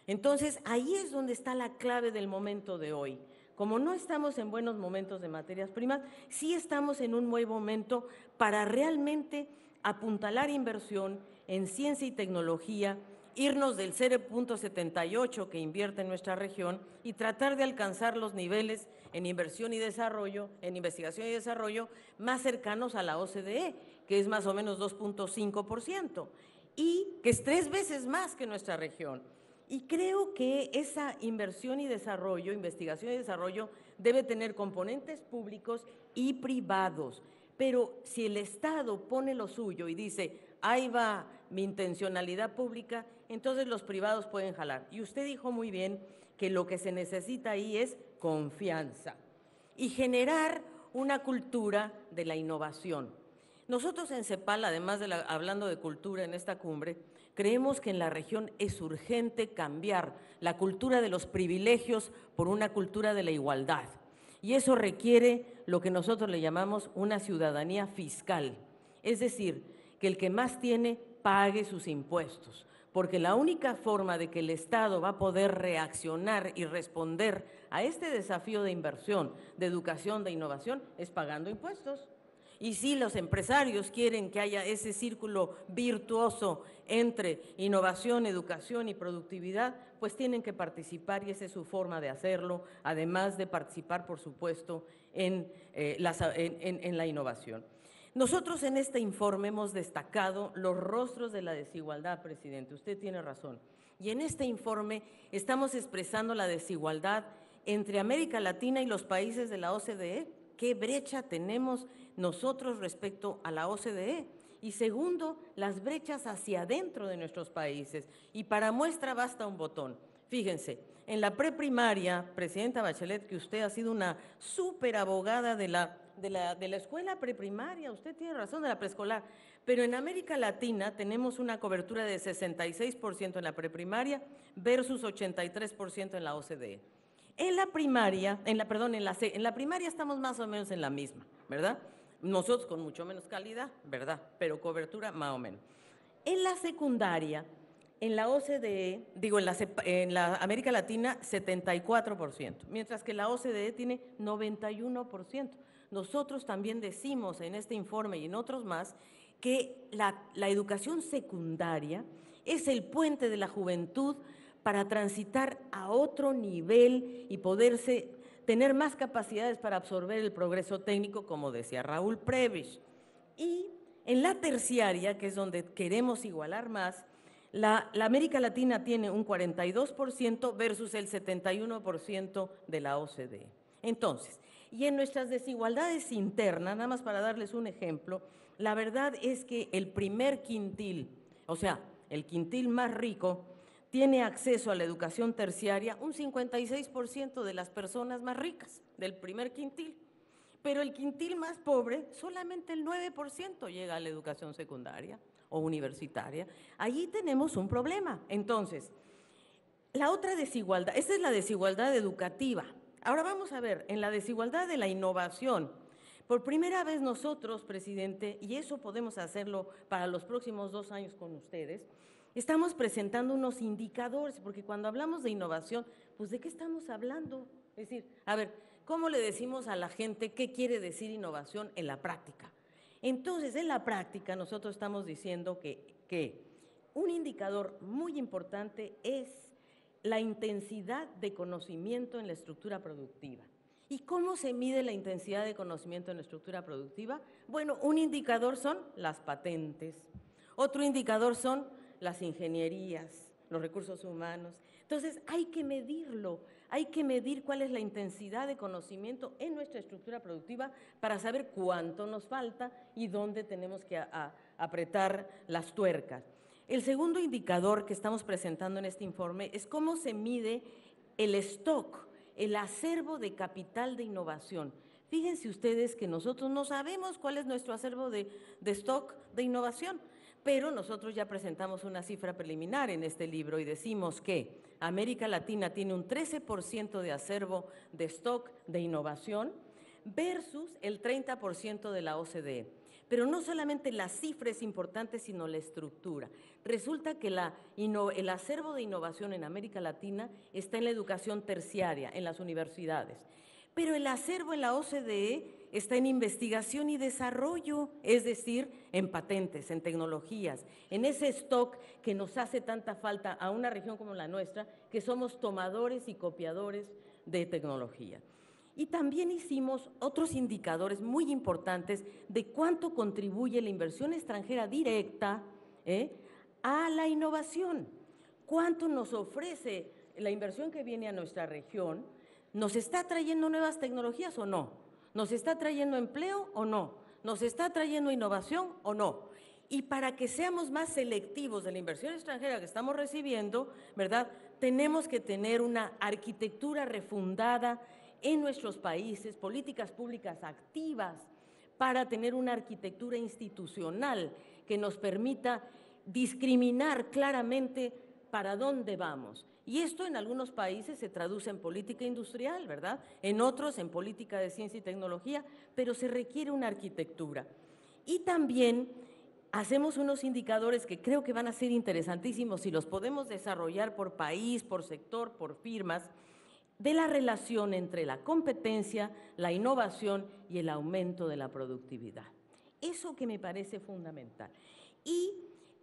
Entonces, ahí es donde está la clave del momento de hoy. Como no estamos en buenos momentos de materias primas, sí estamos en un buen momento para realmente apuntalar inversión en ciencia y tecnología, irnos del 0.78 que invierte nuestra región y tratar de alcanzar los niveles en inversión y desarrollo, en investigación y desarrollo, más cercanos a la OCDE, que es más o menos 2.5%, y que es tres veces más que nuestra región. Y creo que esa inversión y desarrollo, investigación y desarrollo, debe tener componentes públicos y privados. Pero si el Estado pone lo suyo y dice, ahí va mi intencionalidad pública, entonces los privados pueden jalar. Y usted dijo muy bien que lo que se necesita ahí es confianza y generar una cultura de la innovación. Nosotros en CEPAL, además de hablando de cultura en esta cumbre, creemos que en la región es urgente cambiar la cultura de los privilegios por una cultura de la igualdad. Y eso requiere lo que nosotros le llamamos una ciudadanía fiscal, es decir, que el que más tiene pague sus impuestos, porque la única forma de que el Estado va a poder reaccionar y responder a este desafío de inversión, de educación, de innovación, es pagando impuestos. Y si los empresarios quieren que haya ese círculo virtuoso entre innovación, educación y productividad, pues tienen que participar y esa es su forma de hacerlo, además de participar, por supuesto, en, eh, en la innovación. Nosotros en este informe hemos destacado los rostros de la desigualdad, presidente. Usted tiene razón. Y en este informe estamos expresando la desigualdad entre América Latina y los países de la OCDE. ¿Qué brecha tenemos nosotros respecto a la OCDE? Y segundo, las brechas hacia adentro de nuestros países. Y para muestra basta un botón. Fíjense, en la preprimaria, presidenta Bachelet, que usted ha sido una súper abogada de la de la, de la escuela preprimaria, usted tiene razón, de la preescolar, pero en América Latina tenemos una cobertura de 66% en la preprimaria versus 83% en la OCDE. En la primaria, en la, perdón, en la, en la primaria estamos más o menos en la misma, ¿verdad? Nosotros con mucho menos calidad, ¿verdad? Pero cobertura más o menos. En la secundaria, en la OCDE, digo, en la, la, América Latina, 74%, mientras que la OCDE tiene 91% nosotros también decimos en este informe y en otros más que la, educación secundaria es el puente de la juventud para transitar a otro nivel y poderse tener más capacidades para absorber el progreso técnico, como decía Raúl Previs. Y en la terciaria, que es donde queremos igualar más, la, la América Latina tiene un 42% versus el 71% de la OCDE. Entonces, y en nuestras desigualdades internas, nada más para darles un ejemplo, la verdad es que el primer quintil, o sea, el quintil más rico, tiene acceso a la educación terciaria un 56% de las personas más ricas del primer quintil. Pero el quintil más pobre, solamente el 9% llega a la educación secundaria o universitaria. Allí tenemos un problema. Entonces, la otra desigualdad, esta es la desigualdad educativa. Ahora vamos a ver, en la desigualdad de la innovación, por primera vez nosotros, presidente, y eso podemos hacerlo para los próximos dos años con ustedes, estamos presentando unos indicadores, porque cuando hablamos de innovación, pues ¿de qué estamos hablando? Es decir, a ver, ¿cómo le decimos a la gente qué quiere decir innovación en la práctica? Entonces, en la práctica nosotros estamos diciendo que, que un indicador muy importante es la intensidad de conocimiento en la estructura productiva. ¿Y cómo se mide la intensidad de conocimiento en la estructura productiva? Bueno, un indicador son las patentes, otro indicador son las ingenierías, los recursos humanos. Entonces, hay que medirlo, hay que medir cuál es la intensidad de conocimiento en nuestra estructura productiva para saber cuánto nos falta y dónde tenemos que apretar las tuercas. El segundo indicador que estamos presentando en este informe es cómo se mide el stock, el acervo de capital de innovación. Fíjense ustedes que nosotros no sabemos cuál es nuestro acervo de, stock de innovación pero nosotros ya presentamos una cifra preliminar en este libro y decimos que América Latina tiene un 13% de acervo de stock de innovación versus el 30% de la OCDE. Pero no solamente la cifra es importante, sino la estructura. Resulta que el acervo de innovación en América Latina está en la educación terciaria, en las universidades. Pero el acervo en la OCDE está en investigación y desarrollo, es decir, en patentes, en tecnologías, en ese stock que nos hace tanta falta a una región como la nuestra, que somos tomadores y copiadores de tecnología. Y también hicimos otros indicadores muy importantes de cuánto contribuye la inversión extranjera directa ¿eh? a la innovación, cuánto nos ofrece la inversión que viene a nuestra región, nos está trayendo nuevas tecnologías o no, ¿Nos está trayendo empleo o no? ¿Nos está trayendo innovación o no? Y para que seamos más selectivos de la inversión extranjera que estamos recibiendo, ¿verdad? Tenemos que tener una arquitectura refundada en nuestros países, políticas públicas activas para tener una arquitectura institucional que nos permita discriminar claramente para dónde vamos. Y esto en algunos países se traduce en política industrial, ¿verdad? En otros en política de ciencia y tecnología, pero se requiere una arquitectura. Y también hacemos unos indicadores que creo que van a ser interesantísimos si los podemos desarrollar por país, por sector, por firmas, de la relación entre la competencia, la innovación y el aumento de la productividad. Eso que me parece fundamental. Y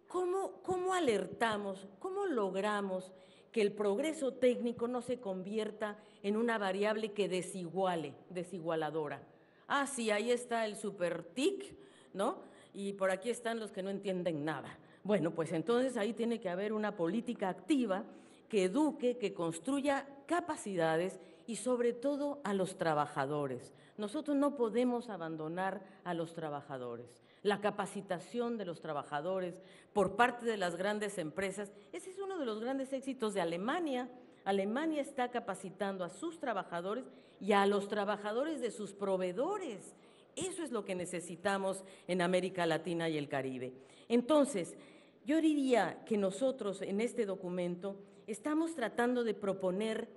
cómo, cómo alertamos, cómo logramos que el progreso técnico no se convierta en una variable que desiguale, desigualadora. Ah, sí, ahí está el super TIC, ¿no? Y por aquí están los que no entienden nada. Bueno, pues entonces ahí tiene que haber una política activa que eduque, que construya capacidades y sobre todo a los trabajadores. Nosotros no podemos abandonar a los trabajadores la capacitación de los trabajadores por parte de las grandes empresas. Ese es uno de los grandes éxitos de Alemania. Alemania está capacitando a sus trabajadores y a los trabajadores de sus proveedores. Eso es lo que necesitamos en América Latina y el Caribe. Entonces, yo diría que nosotros en este documento estamos tratando de proponer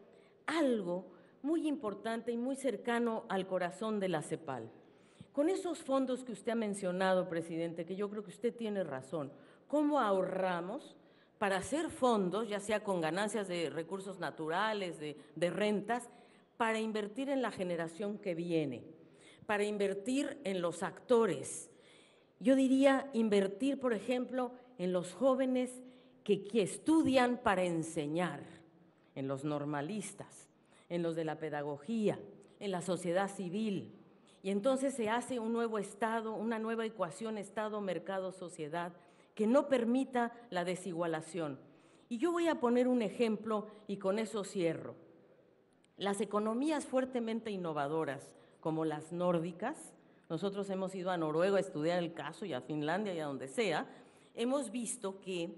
algo muy importante y muy cercano al corazón de la CEPAL. Con esos fondos que usted ha mencionado, presidente, que yo creo que usted tiene razón, ¿cómo ahorramos para hacer fondos, ya sea con ganancias de recursos naturales, de, rentas, para invertir en la generación que viene, para invertir en los actores? Yo diría invertir, por ejemplo, en los jóvenes que estudian para enseñar, en los normalistas, en los de la pedagogía, en la sociedad civil, y entonces se hace un nuevo Estado, una nueva ecuación Estado, mercado, sociedad, que no permita la desigualación. Y yo voy a poner un ejemplo y con eso cierro. Las economías fuertemente innovadoras, como las nórdicas, nosotros hemos ido a Noruega a estudiar el caso y a Finlandia y a donde sea, hemos visto que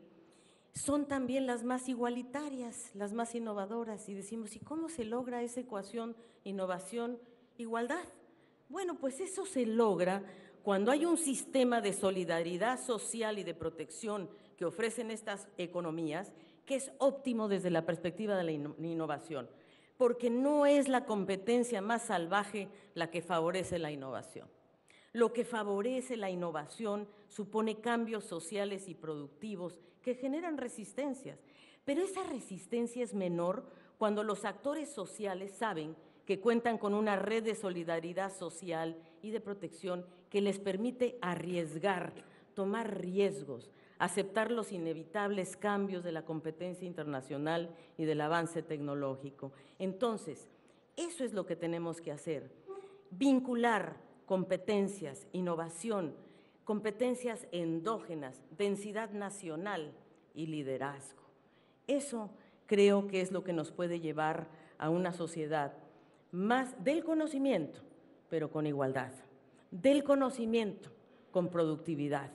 son también las más igualitarias, las más innovadoras. Y decimos, ¿y cómo se logra esa ecuación innovación-igualdad? Bueno, pues eso se logra cuando hay un sistema de solidaridad social y de protección que ofrecen estas economías, que es óptimo desde la perspectiva de la innovación, porque no es la competencia más salvaje la que favorece la innovación. Lo que favorece la innovación supone cambios sociales y productivos que generan resistencias, pero esa resistencia es menor cuando los actores sociales saben que cuentan con una red de solidaridad social y de protección que les permite arriesgar, tomar riesgos, aceptar los inevitables cambios de la competencia internacional y del avance tecnológico. Entonces, eso es lo que tenemos que hacer, vincular competencias, innovación, competencias endógenas, densidad nacional y liderazgo. Eso creo que es lo que nos puede llevar a una sociedad más del conocimiento, pero con igualdad, del conocimiento con productividad,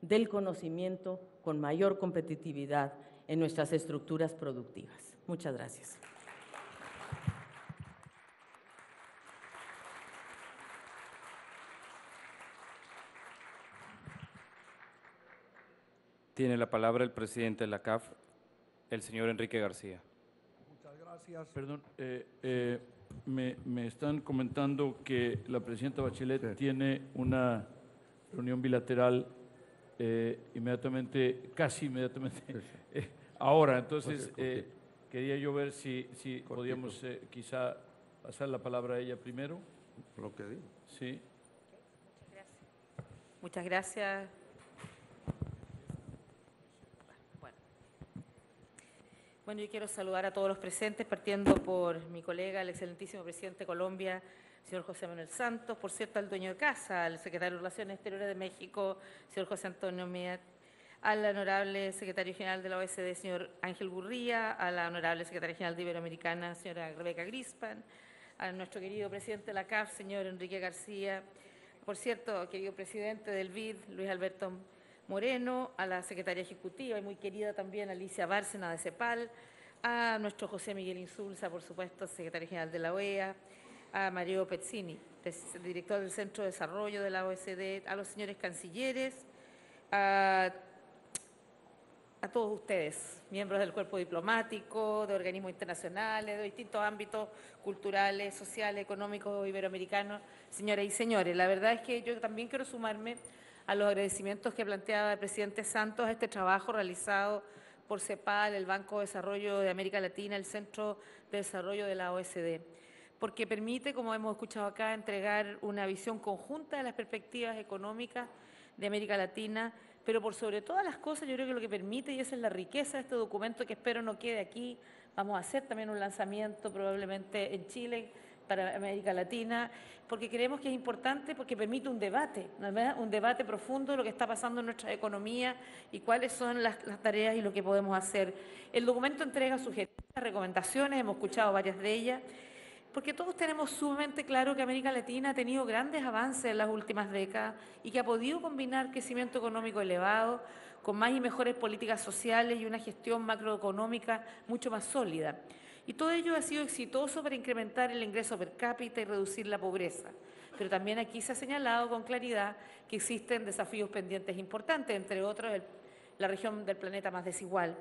del conocimiento con mayor competitividad en nuestras estructuras productivas. Muchas gracias. Tiene la palabra el presidente de la CAF, el señor Enrique García. Muchas gracias. Perdón, eh, eh, me, me están comentando que la presidenta Bachelet Sí. tiene una reunión bilateral eh, inmediatamente, casi inmediatamente, *laughs* eh, ahora. Entonces, eh, quería yo ver si, si podíamos eh, quizá pasar la palabra a ella primero. Lo que digo. Sí. Muchas gracias. Bueno, yo quiero saludar a todos los presentes, partiendo por mi colega, el excelentísimo presidente de Colombia, señor José Manuel Santos, por cierto, al dueño de casa, al secretario de Relaciones Exteriores de México, señor José Antonio Miat, al honorable secretario general de la OECD, señor Ángel Gurría, a la honorable secretaria general de Iberoamericana, señora Rebeca Grispan, a nuestro querido presidente de la CAF, señor Enrique García, por cierto, querido presidente del BID, Luis Alberto Moreno, a la secretaria ejecutiva y muy querida también Alicia Bárcena de CEPAL, a nuestro José Miguel Insulza, por supuesto, secretario general de la OEA, a Mario Pezzini, director del Centro de Desarrollo de la OECD, a los señores cancilleres, a a todos ustedes, miembros del cuerpo diplomático, de organismos internacionales, de distintos ámbitos culturales, sociales, económicos, iberoamericanos, señoras y señores. La verdad es que yo también quiero sumarme a los agradecimientos que planteaba el presidente Santos a este trabajo realizado por CEPAL, el Banco de Desarrollo de América Latina, el Centro de Desarrollo de la OSD, porque permite, como hemos escuchado acá, entregar una visión conjunta de las perspectivas económicas de América Latina, pero por sobre todas las cosas yo creo que lo que permite, y esa es la riqueza de este documento que espero no quede aquí, vamos a hacer también un lanzamiento probablemente en Chile para América Latina, porque creemos que es importante porque permite un debate, un debate profundo de lo que está pasando en nuestra economía y cuáles son las, las tareas y lo que podemos hacer. El documento entrega sugerencias, recomendaciones, hemos escuchado varias de ellas, porque todos tenemos sumamente claro que América Latina ha tenido grandes avances en las últimas décadas y que ha podido combinar crecimiento económico elevado con más y mejores políticas sociales y una gestión macroeconómica mucho más sólida. Y todo ello ha sido exitoso para incrementar el ingreso per cápita y reducir la pobreza. Pero también aquí se ha señalado con claridad que existen desafíos pendientes importantes, entre otros el- la región del planeta más desigual.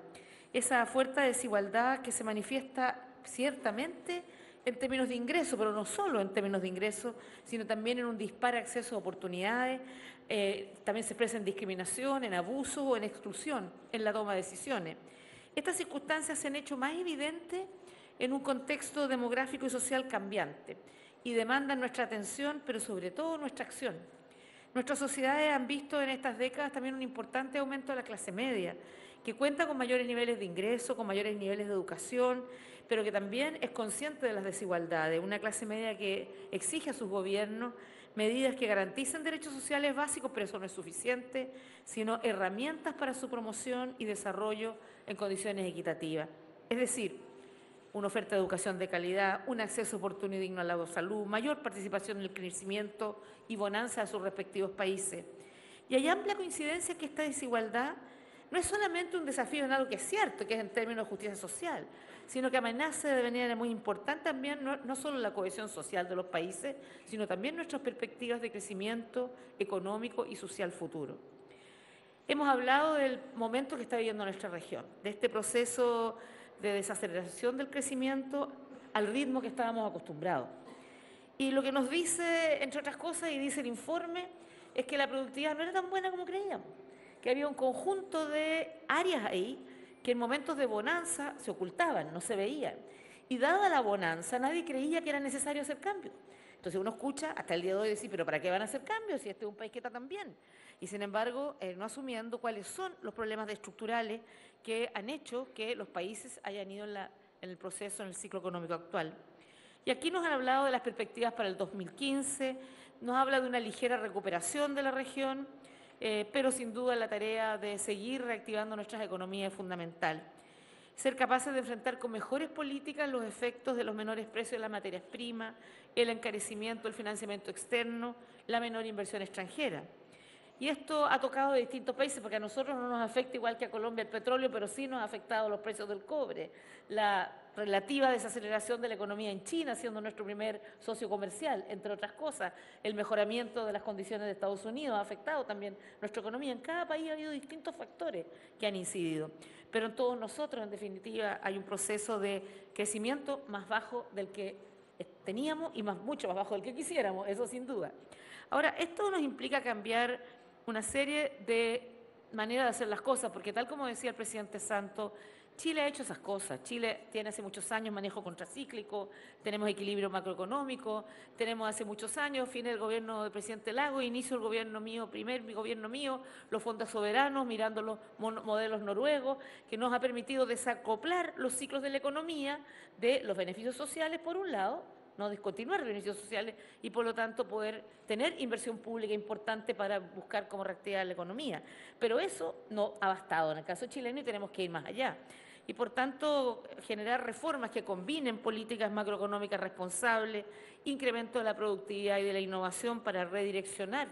Esa fuerte desigualdad que se manifiesta ciertamente en términos de ingreso, pero no solo en términos de ingreso, sino también en un dispar acceso a oportunidades, eh, también se expresa en discriminación, en abuso o en exclusión en la toma de decisiones. Estas circunstancias se han hecho más evidentes en un contexto demográfico y social cambiante y demandan nuestra atención, pero sobre todo nuestra acción. Nuestras sociedades han visto en estas décadas también un importante aumento de la clase media, que cuenta con mayores niveles de ingreso, con mayores niveles de educación, pero que también es consciente de las desigualdades. Una clase media que exige a sus gobiernos medidas que garanticen derechos sociales básicos, pero eso no es suficiente, sino herramientas para su promoción y desarrollo en condiciones equitativas. Es decir, una oferta de educación de calidad, un acceso oportuno y digno a la salud, mayor participación en el crecimiento y bonanza de sus respectivos países. Y hay amplia coincidencia que esta desigualdad no es solamente un desafío en algo que es cierto, que es en términos de justicia social, sino que amenaza de manera muy importante también no, no solo la cohesión social de los países, sino también nuestras perspectivas de crecimiento económico y social futuro. Hemos hablado del momento que está viviendo nuestra región, de este proceso de desaceleración del crecimiento al ritmo que estábamos acostumbrados. Y lo que nos dice, entre otras cosas, y dice el informe, es que la productividad no era tan buena como creíamos, que había un conjunto de áreas ahí que en momentos de bonanza se ocultaban, no se veían, Y dada la bonanza, nadie creía que era necesario hacer cambios. Entonces uno escucha hasta el día de hoy decir, pero ¿para qué van a hacer cambios si este es un país que está tan bien? Y sin embargo, eh, no asumiendo cuáles son los problemas estructurales que han hecho que los países hayan ido en, el proceso, en el ciclo económico actual. Y aquí nos han hablado de las perspectivas para el 2015, nos habla de una ligera recuperación de la región, eh, pero sin duda la tarea de seguir reactivando nuestras economías es fundamental. Ser capaces de enfrentar con mejores políticas los efectos de los menores precios de las materias primas, el encarecimiento del financiamiento externo, la menor inversión extranjera. Y esto ha tocado de distintos países, porque a nosotros no nos afecta igual que a Colombia el petróleo, pero sí nos ha afectado los precios del cobre, la relativa desaceleración de la economía en China, siendo nuestro primer socio comercial, entre otras cosas, el mejoramiento de las condiciones de Estados Unidos ha afectado también nuestra economía. En cada país ha habido distintos factores que han incidido, pero en todos nosotros, en definitiva, hay un proceso de crecimiento más bajo del que teníamos y más, mucho más bajo del que quisiéramos, eso sin duda. Ahora, esto nos implica cambiar una serie de maneras de hacer las cosas, porque tal como decía el presidente Santos, Chile ha hecho esas cosas. Chile tiene hace muchos años manejo contracíclico, tenemos equilibrio macroeconómico, tenemos hace muchos años, fin del gobierno del presidente Lago, inicio el gobierno mío, primer mi gobierno mío, los fondos soberanos, mirando los modelos noruegos, que nos ha permitido desacoplar los ciclos de la economía de los beneficios sociales, por un lado, no descontinuar los beneficios sociales y por lo tanto poder tener inversión pública importante para buscar cómo reactivar la economía. Pero eso no ha bastado en el caso chileno y tenemos que ir más allá. Y por tanto generar reformas que combinen políticas macroeconómicas responsables, incremento de la productividad y de la innovación para redireccionar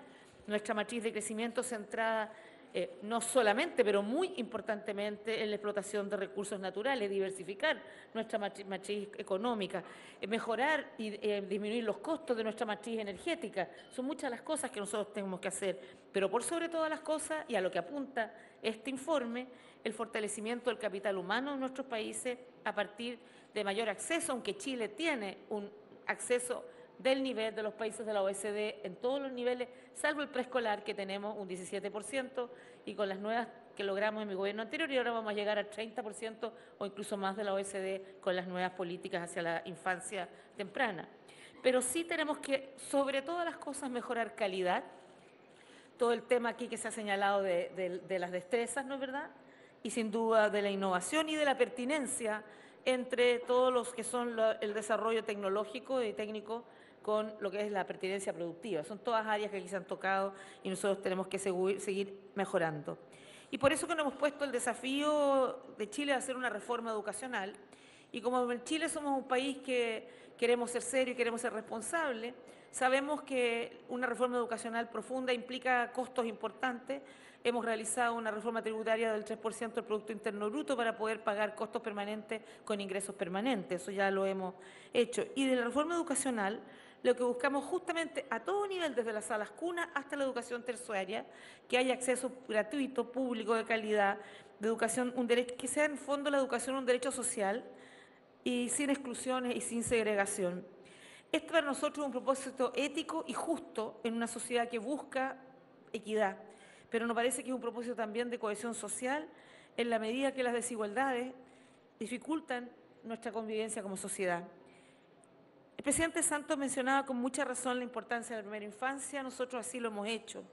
nuestra matriz de crecimiento centrada eh, no solamente, pero muy importantemente en la explotación de recursos naturales, diversificar nuestra matri- matriz económica, eh, mejorar y eh, disminuir los costos de nuestra matriz energética. Son muchas las cosas que nosotros tenemos que hacer, pero por sobre todas las cosas, y a lo que apunta este informe, el fortalecimiento del capital humano en nuestros países a partir de mayor acceso, aunque Chile tiene un acceso del nivel de los países de la OECD en todos los niveles, salvo el preescolar, que tenemos un 17%, y con las nuevas que logramos en mi gobierno anterior, y ahora vamos a llegar al 30% o incluso más de la OECD con las nuevas políticas hacia la infancia temprana. Pero sí tenemos que, sobre todas las cosas, mejorar calidad, todo el tema aquí que se ha señalado de, de- de las destrezas, ¿no es verdad? Y sin duda de la innovación y de la pertinencia entre todos los que son el desarrollo tecnológico y técnico con lo que es la pertinencia productiva. Son todas áreas que aquí se han tocado y nosotros tenemos que segui- seguir mejorando. Y por eso que nos hemos puesto el desafío de Chile de hacer una reforma educacional. Y como en Chile somos un país que queremos ser serio y queremos ser responsable, sabemos que una reforma educacional profunda implica costos importantes. Hemos realizado una reforma tributaria del 3% del Producto Interno Bruto para poder pagar costos permanentes con ingresos permanentes. Eso ya lo hemos hecho. Y de la reforma educacional, lo que buscamos justamente a todo nivel, desde las salas cunas hasta la educación terciaria, que haya acceso gratuito, público, de calidad, de educación, un derecho, que sea en fondo la educación un derecho social y sin exclusiones y sin segregación. Esto para nosotros es un propósito ético y justo en una sociedad que busca equidad, pero nos parece que es un propósito también de cohesión social en la medida que las desigualdades dificultan nuestra convivencia como sociedad. El presidente Santos mencionaba con mucha razón la importancia de la primera infancia, nosotros así lo hemos hecho.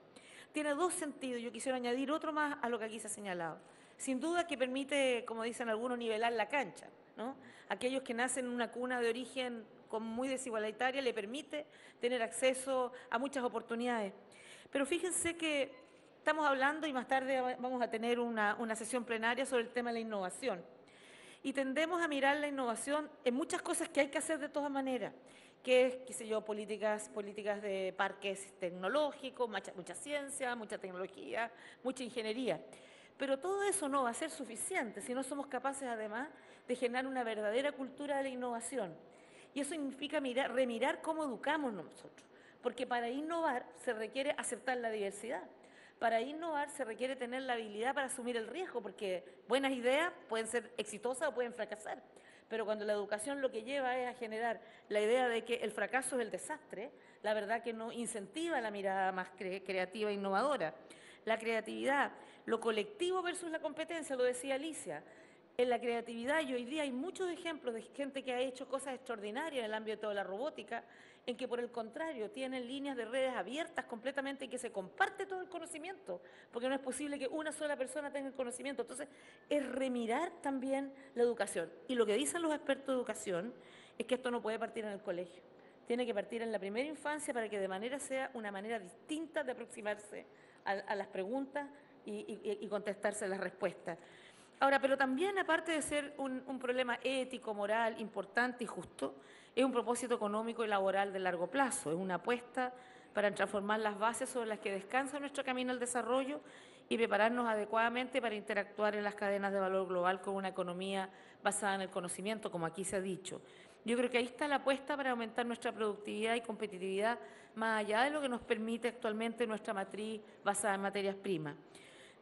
Tiene dos sentidos, yo quisiera añadir otro más a lo que aquí se ha señalado. Sin duda que permite, como dicen algunos, nivelar la cancha. ¿no? Aquellos que nacen en una cuna de origen muy desigualitaria le permite tener acceso a muchas oportunidades. Pero fíjense que estamos hablando y más tarde va- vamos a tener una, una sesión plenaria sobre el tema de la innovación. Y tendemos a mirar la innovación en muchas cosas que hay que hacer de todas maneras, que es, qué sé yo, políticas, políticas de parques tecnológicos, mucha, ciencia, mucha tecnología, mucha ingeniería. Pero todo eso no va a ser suficiente si no somos capaces además de generar una verdadera cultura de la innovación. Y eso significa mirar, remirar cómo educamos nosotros. Porque para innovar se requiere aceptar la diversidad. Para innovar se requiere tener la habilidad para asumir el riesgo, porque buenas ideas pueden ser exitosas o pueden fracasar. Pero cuando la educación lo que lleva es a generar la idea de que el fracaso es el desastre, la verdad que no incentiva la mirada más cre- creativa e innovadora. La creatividad, lo colectivo versus la competencia, lo decía Alicia. en la creatividad y hoy día hay muchos ejemplos de gente que ha hecho cosas extraordinarias en el ámbito de la robótica, en que por el contrario tienen líneas de redes abiertas completamente y que se comparte todo el conocimiento, porque no es posible que una sola persona tenga el conocimiento. Entonces, es remirar también la educación. Y lo que dicen los expertos de educación es que esto no puede partir en el colegio. Tiene que partir en la primera infancia para que de manera sea una manera distinta de aproximarse a, las preguntas y, y- y contestarse las respuestas. Ahora, pero también aparte de ser un problema ético, moral, importante y justo, es un propósito económico y laboral de largo plazo, es una apuesta para transformar las bases sobre las que descansa nuestro camino al desarrollo y prepararnos adecuadamente para interactuar en las cadenas de valor global con una economía basada en el conocimiento, como aquí se ha dicho. Yo creo que ahí está la apuesta para aumentar nuestra productividad y competitividad más allá de lo que nos permite actualmente nuestra matriz basada en materias primas.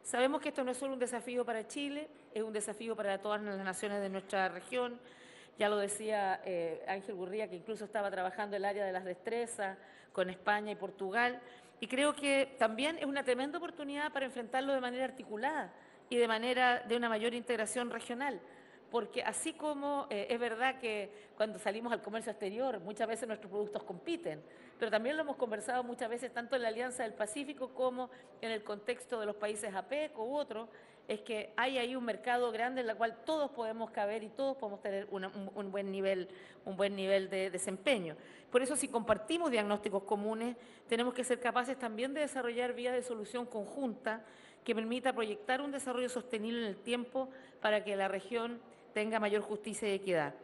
Sabemos que esto no es solo un desafío para Chile, es un desafío para todas las naciones de nuestra región. Ya lo decía eh, Ángel Gurría, que incluso estaba trabajando el área de las destrezas con España y Portugal. Y creo que también es una tremenda oportunidad para enfrentarlo de manera articulada y de manera de una mayor integración regional. Porque así como eh, es verdad que cuando salimos al comercio exterior muchas veces nuestros productos compiten, pero también lo hemos conversado muchas veces tanto en la Alianza del Pacífico como en el contexto de los países APEC u otros, es que hay ahí un mercado grande en el cual todos podemos caber y todos podemos tener un, buen nivel, un buen nivel de desempeño. Por eso, si compartimos diagnósticos comunes, tenemos que ser capaces también de desarrollar vías de solución conjunta que permita proyectar un desarrollo sostenible en el tiempo para que la región tenga mayor justicia y equidad.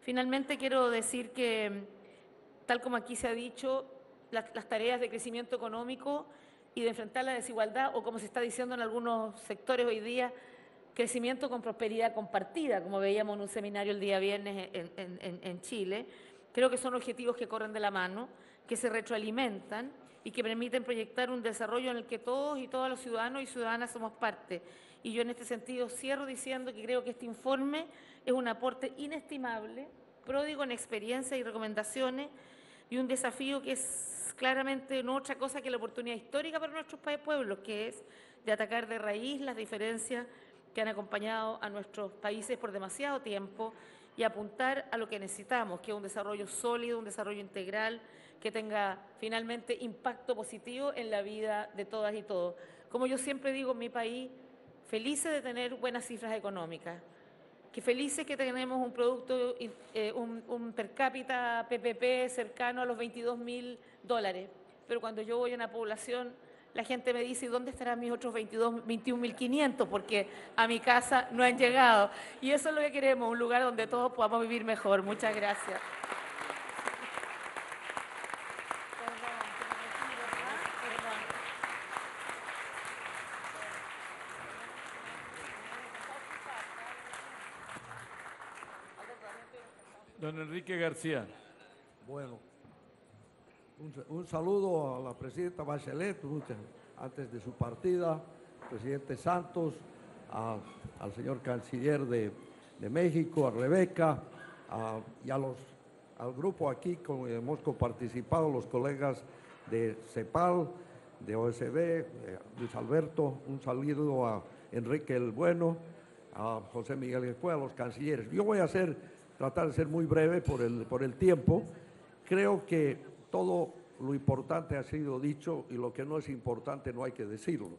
Finalmente, quiero decir que tal como aquí se ha dicho, las tareas de crecimiento económico y de enfrentar la desigualdad, o como se está diciendo en algunos sectores hoy día, crecimiento con prosperidad compartida, como veíamos en un seminario el día viernes en, Chile, creo que son objetivos que corren de la mano, que se retroalimentan y que permiten proyectar un desarrollo en el que todos y todas los ciudadanos y ciudadanas somos parte. Y yo en este sentido cierro diciendo que creo que este informe es un aporte inestimable, pródigo en experiencia y recomendaciones, y un desafío que es claramente no otra cosa que la oportunidad histórica para nuestros pueblos, que es de atacar de raíz las diferencias que han acompañado a nuestros países por demasiado tiempo y apuntar a lo que necesitamos, que es un desarrollo sólido, un desarrollo integral, que tenga finalmente impacto positivo en la vida de todas y todos. Como yo siempre digo en mi país, felices de tener buenas cifras económicas, que felices que tenemos un producto, eh, un, per cápita PPP cercano a los 22 mil dólares. Pero cuando yo voy a una población, la gente me dice, ¿y dónde estarán mis otros 22, 21.500? Porque a mi casa no han llegado. Y eso es lo que queremos, un lugar donde todos podamos vivir mejor. Muchas gracias. Don Enrique García. Bueno, un, sa- un saludo a la presidenta Bachelet, muchas- antes de su partida, presidente Santos, al señor canciller de, México, a Rebeca, a- y a los, al grupo aquí, como hemos participado, los colegas de CEPAL, de OSB, eh, Luis Alberto, un saludo a Enrique el Bueno, a José Miguel Escuela, a los cancilleres. Yo voy a hacer, tratar de ser muy breve por el, por el tiempo. Creo que todo lo importante ha sido dicho y lo que no es importante no hay que decirlo.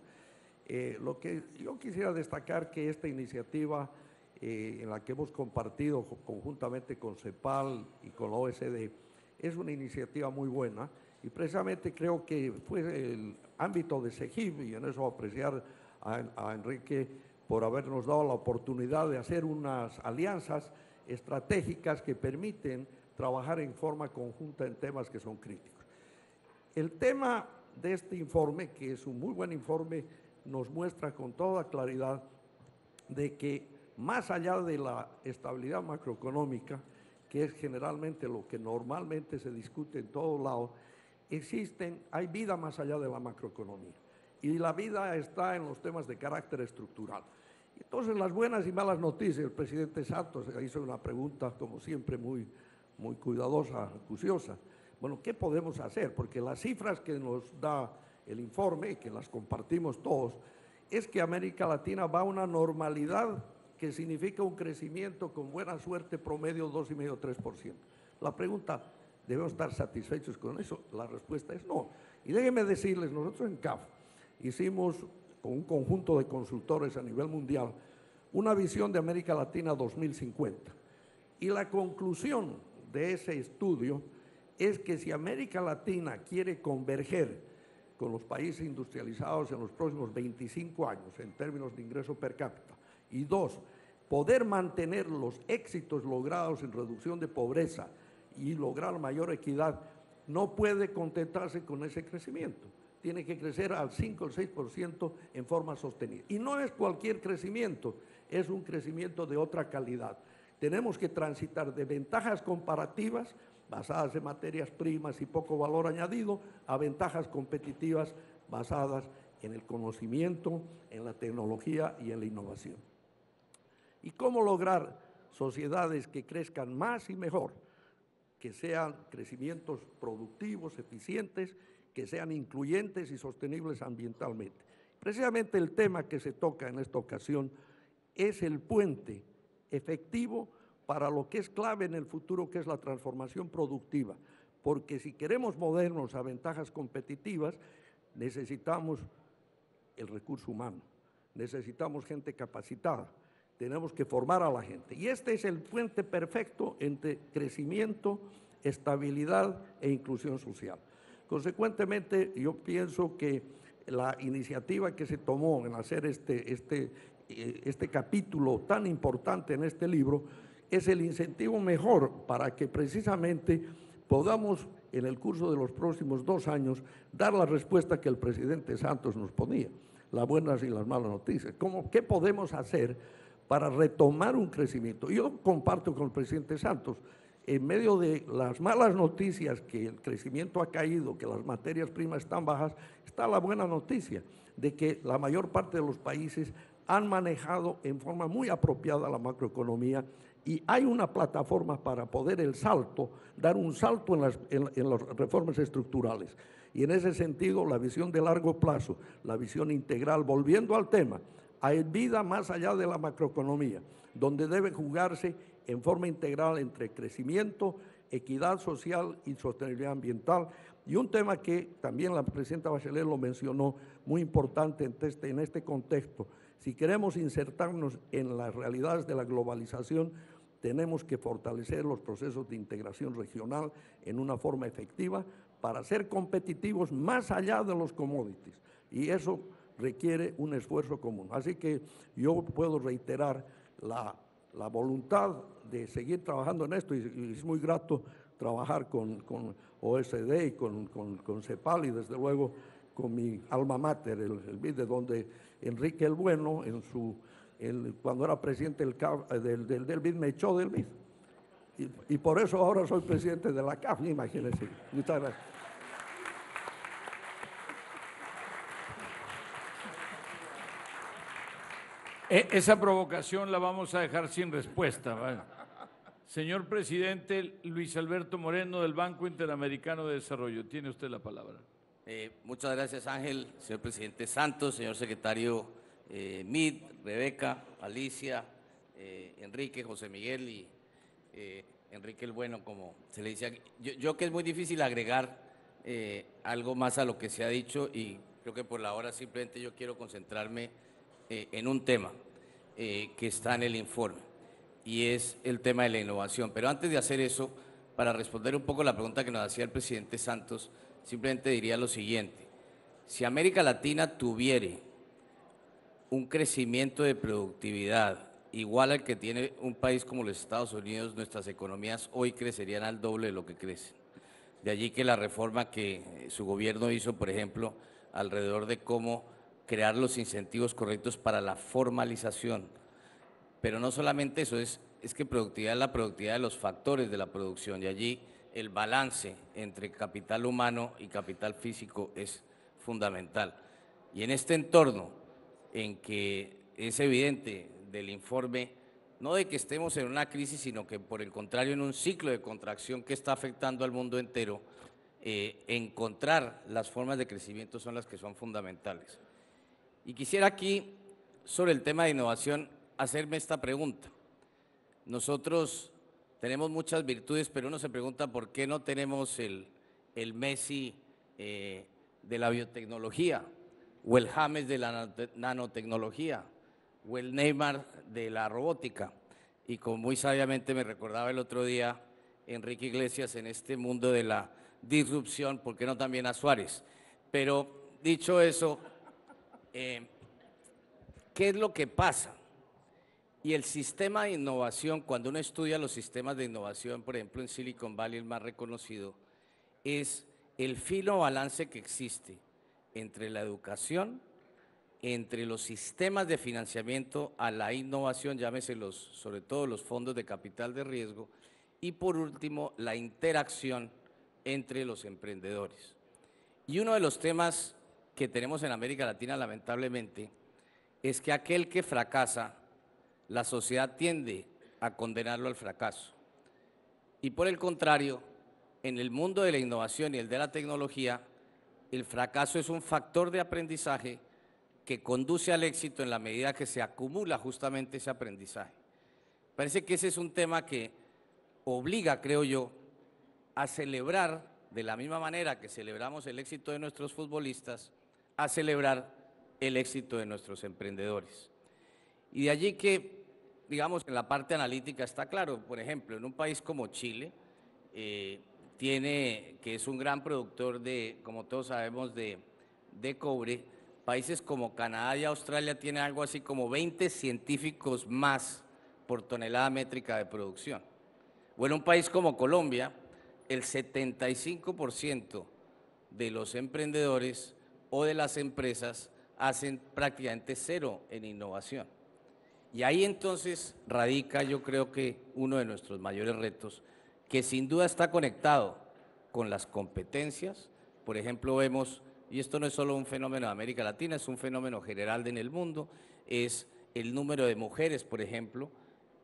Eh, lo que yo quisiera destacar que esta iniciativa eh, en la que hemos compartido conjuntamente con CEPAL y con la OSD es una iniciativa muy buena y precisamente creo que fue el ámbito de SEGIB y en eso apreciar a, a Enrique por habernos dado la oportunidad de hacer unas alianzas estratégicas que permiten trabajar en forma conjunta en temas que son críticos. El tema de este informe, que es un muy buen informe, nos muestra con toda claridad de que más allá de la estabilidad macroeconómica, que es generalmente lo que normalmente se discute en todos lados, existen, hay vida más allá de la macroeconomía. Y la vida está en los temas de carácter estructural. Entonces, las buenas y malas noticias, el presidente Santos hizo una pregunta, como siempre, muy, muy cuidadosa, acuciosa. Bueno, ¿qué podemos hacer? Porque las cifras que nos da el informe, que las compartimos todos, es que América Latina va a una normalidad que significa un crecimiento con buena suerte promedio 2,5-3%. La pregunta, ¿debemos estar satisfechos con eso? La respuesta es no. Y déjenme decirles, nosotros en CAF hicimos con un conjunto de consultores a nivel mundial una visión de América Latina 2050. Y la conclusión de ese estudio es que si América Latina quiere converger con los países industrializados en los próximos 25 años en términos de ingreso per cápita, y dos, poder mantener los éxitos logrados en reducción de pobreza y lograr mayor equidad, no puede contentarse con ese crecimiento. Tiene que crecer al 5 o 6% en forma sostenida. Y no es cualquier crecimiento, es un crecimiento de otra calidad. Tenemos que transitar de ventajas comparativas basadas en materias primas y poco valor añadido a ventajas competitivas basadas en el conocimiento, en la tecnología y en la innovación. ¿Y cómo lograr sociedades que crezcan más y mejor? Que sean crecimientos productivos, eficientes, que sean incluyentes y sostenibles ambientalmente. Precisamente el tema que se toca en esta ocasión es el puente efectivo para lo que es clave en el futuro, que es la transformación productiva. Porque si queremos movernos a ventajas competitivas, necesitamos el recurso humano, necesitamos gente capacitada, tenemos que formar a la gente. Y este es el puente perfecto entre crecimiento, estabilidad e inclusión social. Consecuentemente, yo pienso que la iniciativa que se tomó en hacer este, este, eh, este capítulo tan importante en este libro es el incentivo mejor para que precisamente podamos en el curso de los próximos dos años dar la respuesta que el presidente Santos nos ponía, las buenas y las malas noticias. ¿Cómo, ¿Qué podemos hacer para retomar un crecimiento? Yo comparto con el presidente Santos, en medio de las malas noticias que el crecimiento ha caído, que las materias primas están bajas, está la buena noticia de que la mayor parte de los países han manejado en forma muy apropiada la macroeconomía y hay una plataforma para poder el salto, dar un salto en las, en, las reformas estructurales. Y en ese sentido, la visión de largo plazo, la visión integral, volviendo al tema, hay vida más allá de la macroeconomía, donde debe jugarse en forma integral entre crecimiento, equidad social y sostenibilidad ambiental. Y un tema que también la presidenta Bachelet lo mencionó, muy importante en este, en este contexto, si queremos insertarnos en las realidades de la globalización, tenemos que fortalecer los procesos de integración regional en una forma efectiva para ser competitivos más allá de los commodities. Y eso requiere un esfuerzo común. Así que yo puedo reiterar la, voluntad de seguir trabajando en esto y, es muy grato trabajar con, con OSD y con, con, CEPAL y desde luego con mi alma mater, el, el de donde Enrique el Bueno, en su, cuando era presidente del, del, del, BID, me echó del BID. Y, por eso ahora soy presidente de la CAF, imagínense. Muchas gracias. E, esa provocación la vamos a dejar sin respuesta. Señor presidente Luis Alberto Moreno del Banco Interamericano de Desarrollo, tiene usted la palabra. Eh, muchas gracias Ángel, señor presidente Santos, señor secretario eh, Mid, Rebeca, Alicia, eh, Enrique, José Miguel y eh, Enrique el Bueno, como se le dice aquí. Yo, yo que es muy difícil agregar algo más a lo que se ha dicho y creo que por la hora simplemente yo quiero concentrarme en un tema que está en el informe y es el tema de la innovación. Pero antes de hacer eso, para responder un poco la pregunta que nos hacía el presidente Santos, simplemente diría lo siguiente. Si América Latina tuviere un crecimiento de productividad igual al que tiene un país como los Estados Unidos, nuestras economías hoy crecerían al doble de lo que crecen. De allí que la reforma que su gobierno hizo, por ejemplo, alrededor de cómo crear los incentivos correctos para la formalización. Pero no solamente eso, es, es que productividad es la productividad de los factores de la producción y allí el balance entre capital humano y capital físico es fundamental. Y en este entorno en que es evidente del informe, no de que estemos en una crisis, sino que por el contrario en un ciclo de contracción que está afectando al mundo entero, eh, encontrar las formas de crecimiento son las que son fundamentales. Y quisiera aquí, sobre el tema de innovación, hacerme esta pregunta. Nosotros tenemos muchas virtudes, pero uno se pregunta por qué no tenemos el, el Messi eh, de la biotecnología, o el James de la nano- nanotecnología, o el Neymar de la robótica. Y como muy sabiamente me recordaba el otro día Enrique Iglesias en este mundo de la disrupción, ¿por qué no también a Suárez? Pero dicho eso, eh, ¿qué es lo que pasa? Y el sistema de innovación, cuando uno estudia los sistemas de innovación, por ejemplo en Silicon Valley el más reconocido, es el fino balance que existe entre la educación, entre los sistemas de financiamiento a la innovación, llámese los, sobre todo los fondos de capital de riesgo, y por último, la interacción entre los emprendedores. Y uno de los temas que tenemos en América Latina, lamentablemente, es que aquel que fracasa, la sociedad tiende a condenarlo al fracaso. Y por el contrario, en el mundo de la innovación y el de la tecnología, el fracaso es un factor de aprendizaje que conduce al éxito en la medida que se acumula justamente ese aprendizaje. Parece que ese es un tema que obliga, creo yo, a celebrar, de la misma manera que celebramos el éxito de nuestros futbolistas, a celebrar el éxito de nuestros emprendedores. Y de allí que, digamos, en la parte analítica está claro, por ejemplo, en un país como Chile, eh, tiene, que es un gran productor de, como todos sabemos, de, de cobre, países como Canadá y Australia tienen algo así como 20 científicos más por tonelada métrica de producción. O en un país como Colombia, el 75% de los emprendedores o de las empresas hacen prácticamente cero en innovación. Y ahí entonces radica yo creo que uno de nuestros mayores retos, que sin duda está conectado con las competencias. Por ejemplo, vemos, y esto no es solo un fenómeno de América Latina, es un fenómeno general en el mundo, es el número de mujeres, por ejemplo,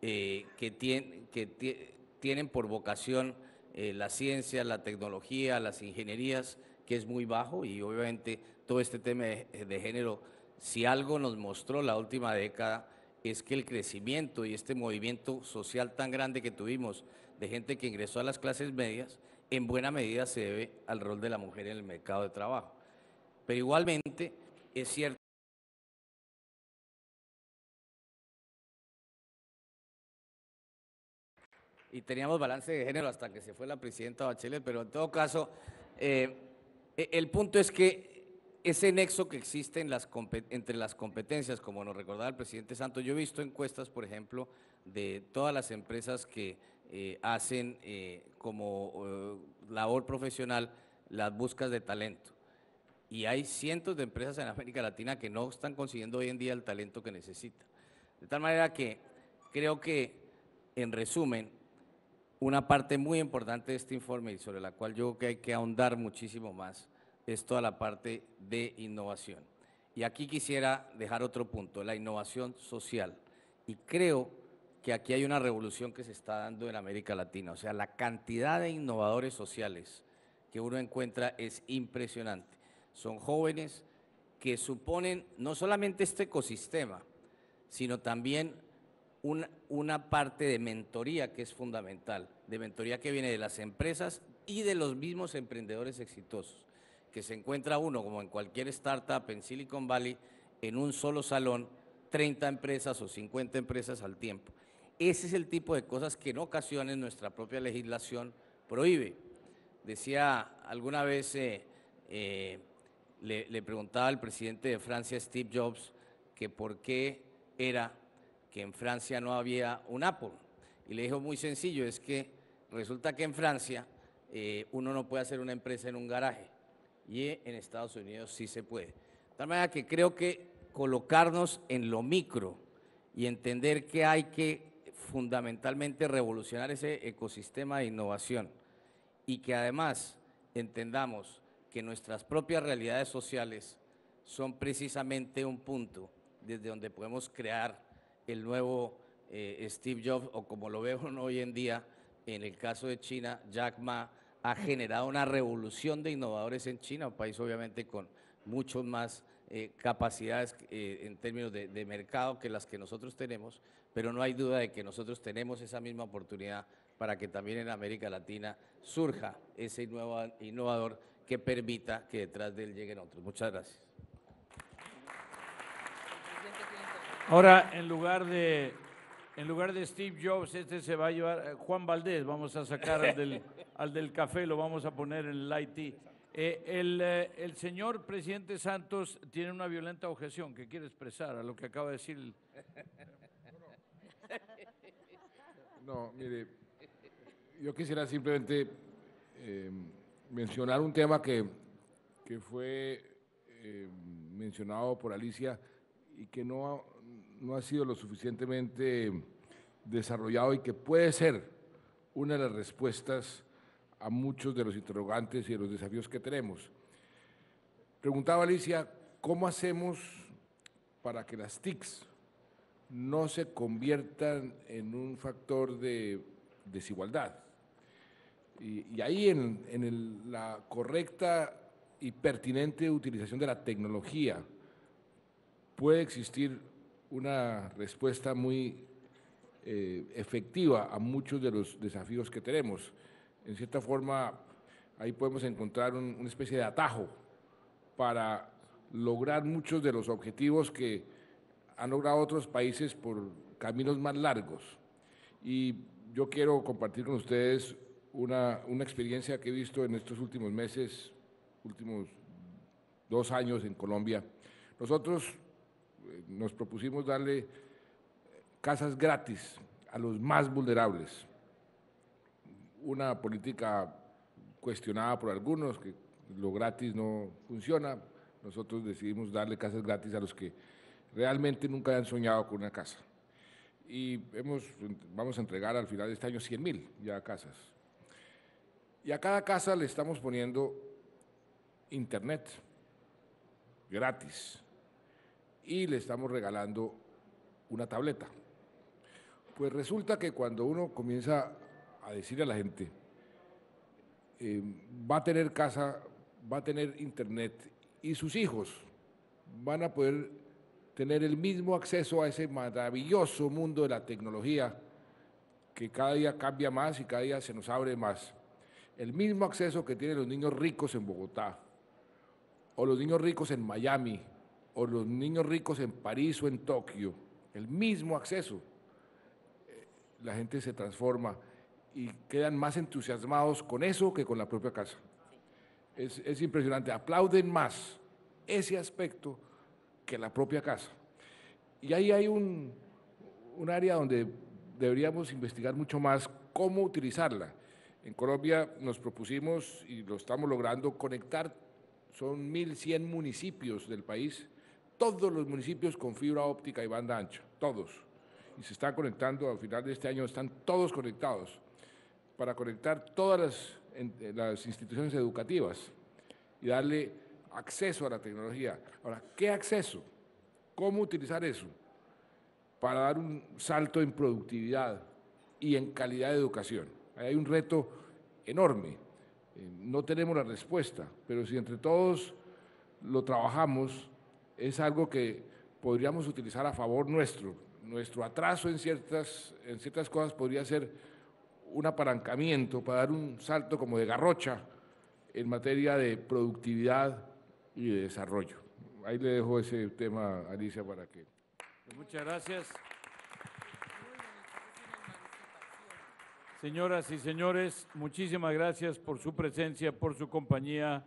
eh, que, que tie- tienen por vocación eh, la ciencia, la tecnología, las ingenierías, que es muy bajo y obviamente todo este tema de, género, si algo nos mostró la última década, es que el crecimiento y este movimiento social tan grande que tuvimos de gente que ingresó a las clases medias, en buena medida se debe al rol de la mujer en el mercado de trabajo. Pero igualmente es cierto y teníamos balance de género hasta que se fue la presidenta Bachelet, pero en todo caso, eh, el punto es que ese nexo que existe entre las competencias, como nos recordaba el presidente Santos, yo he visto encuestas, por ejemplo, de todas las empresas que eh, hacen eh, como eh, labor profesional las buscas de talento. Y hay cientos de empresas en América Latina que no están consiguiendo hoy en día el talento que necesitan. De tal manera que creo que, en resumen, una parte muy importante de este informe y sobre la cual yo creo que hay que ahondar muchísimo más es toda la parte de innovación. Y aquí quisiera dejar otro punto, la innovación social. Y creo que aquí hay una revolución que se está dando en América Latina. O sea, la cantidad de innovadores sociales que uno encuentra es impresionante. Son jóvenes que suponen no solamente este ecosistema, sino también una, una parte de mentoría que es fundamental, de mentoría que viene de las empresas y de los mismos emprendedores exitosos, que se encuentra uno, como en cualquier startup en Silicon Valley, en un solo salón, 30 empresas o 50 empresas al tiempo. Ese es el tipo de cosas que en ocasiones nuestra propia legislación prohíbe. Decía alguna vez, eh, eh, le, le preguntaba al presidente de Francia, Steve Jobs, que por qué era en Francia no había un Apple. Y le dijo muy sencillo, es que resulta que en Francia eh, uno no puede hacer una empresa en un garaje y en Estados Unidos sí se puede. De tal manera que creo que colocarnos en lo micro y entender que hay que fundamentalmente revolucionar ese ecosistema de innovación y que además entendamos que nuestras propias realidades sociales son precisamente un punto desde donde podemos crear el nuevo eh, Steve Jobs o como lo veo *laughs* hoy en día en el caso de China, Jack Ma ha generado una revolución de innovadores en China, un país obviamente con muchos más eh, capacidades eh, en términos de mercado que las que nosotros tenemos, pero no hay duda de que nosotros tenemos esa misma oportunidad para que también en América Latina surja ese nuevo innovador que permita que detrás de él lleguen otros. Muchas gracias. Ahora, en lugar de, en lugar de Steve Jobs, este se va a llevar eh, Juan Valdés. Vamos a sacar al del, *laughs* al del café, lo vamos a poner en el IT. Eh, el, eh, el señor presidente Santos tiene una violenta objeción que quiere expresar a lo que acaba de decir. el- No, mire, yo quisiera simplemente eh, mencionar un tema que, que fue eh, mencionado por Alicia y que no no ha sido lo suficientemente desarrollado y que puede ser una de las respuestas a muchos de los interrogantes y de los desafíos que tenemos. Preguntaba Alicia, ¿cómo hacemos para que las TICs no se conviertan en un factor de desigualdad? Y, ahí en, la correcta y pertinente utilización de la tecnología puede existir una respuesta muy eh, efectiva a muchos de los desafíos que tenemos. En cierta forma, ahí podemos encontrar un- una especie de atajo para lograr muchos de los objetivos que han logrado otros países por caminos más largos. Y yo quiero compartir con ustedes una, una experiencia que he visto en estos últimos meses, últimos dos años en Colombia. Nosotros nos propusimos darle eh, casas gratis a los más vulnerables. Una política cuestionada por algunos, que lo gratis no funciona. Nosotros decidimos darle casas gratis a los que realmente nunca han soñado con una casa. Y hemos, vamos a entregar al final de este año 100 mil ya casas. Y a cada casa le estamos poniendo internet gratis y le estamos regalando una tableta. Pues resulta que cuando uno comienza a decirle a la gente, eh, va a tener casa, va a tener internet y sus hijos van a poder tener el mismo acceso a ese maravilloso mundo de la tecnología que cada día cambia más y cada día se nos abre más. El mismo acceso que tienen los niños ricos en Bogotá, o los niños ricos en Miami, o los niños ricos en París o en Tokio, el mismo acceso. Eh, La gente se transforma y quedan más entusiasmados con eso que con la propia casa. Es, es impresionante, aplauden más ese aspecto que la propia casa. Y ahí hay un, un área donde deberíamos investigar mucho más cómo utilizarla. En Colombia nos propusimos, y lo estamos logrando, conectar, son 1.100 municipios del país, todos los municipios con fibra óptica y banda ancha, todos. Y se están conectando, al final de este año están todos conectados, para conectar todas las, las instituciones educativas y darle acceso a la tecnología. Ahora, ¿qué acceso? ¿Cómo utilizar eso? Para dar un salto en productividad y en calidad de educación. Hay un reto enorme. Eh, No tenemos la respuesta, pero si entre todos lo trabajamos, es algo que podríamos utilizar a favor nuestro. Nuestro atraso en ciertas, en ciertas cosas podría ser un apalancamiento para dar un salto como de garrocha en materia de productividad y de desarrollo. Ahí le dejo ese tema, Alicia, para que... Muchas gracias. Señoras y señores, muchísimas gracias por su presencia, por su compañía,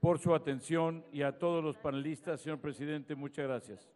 por su atención y a todos los panelistas. Señor presidente, muchas gracias.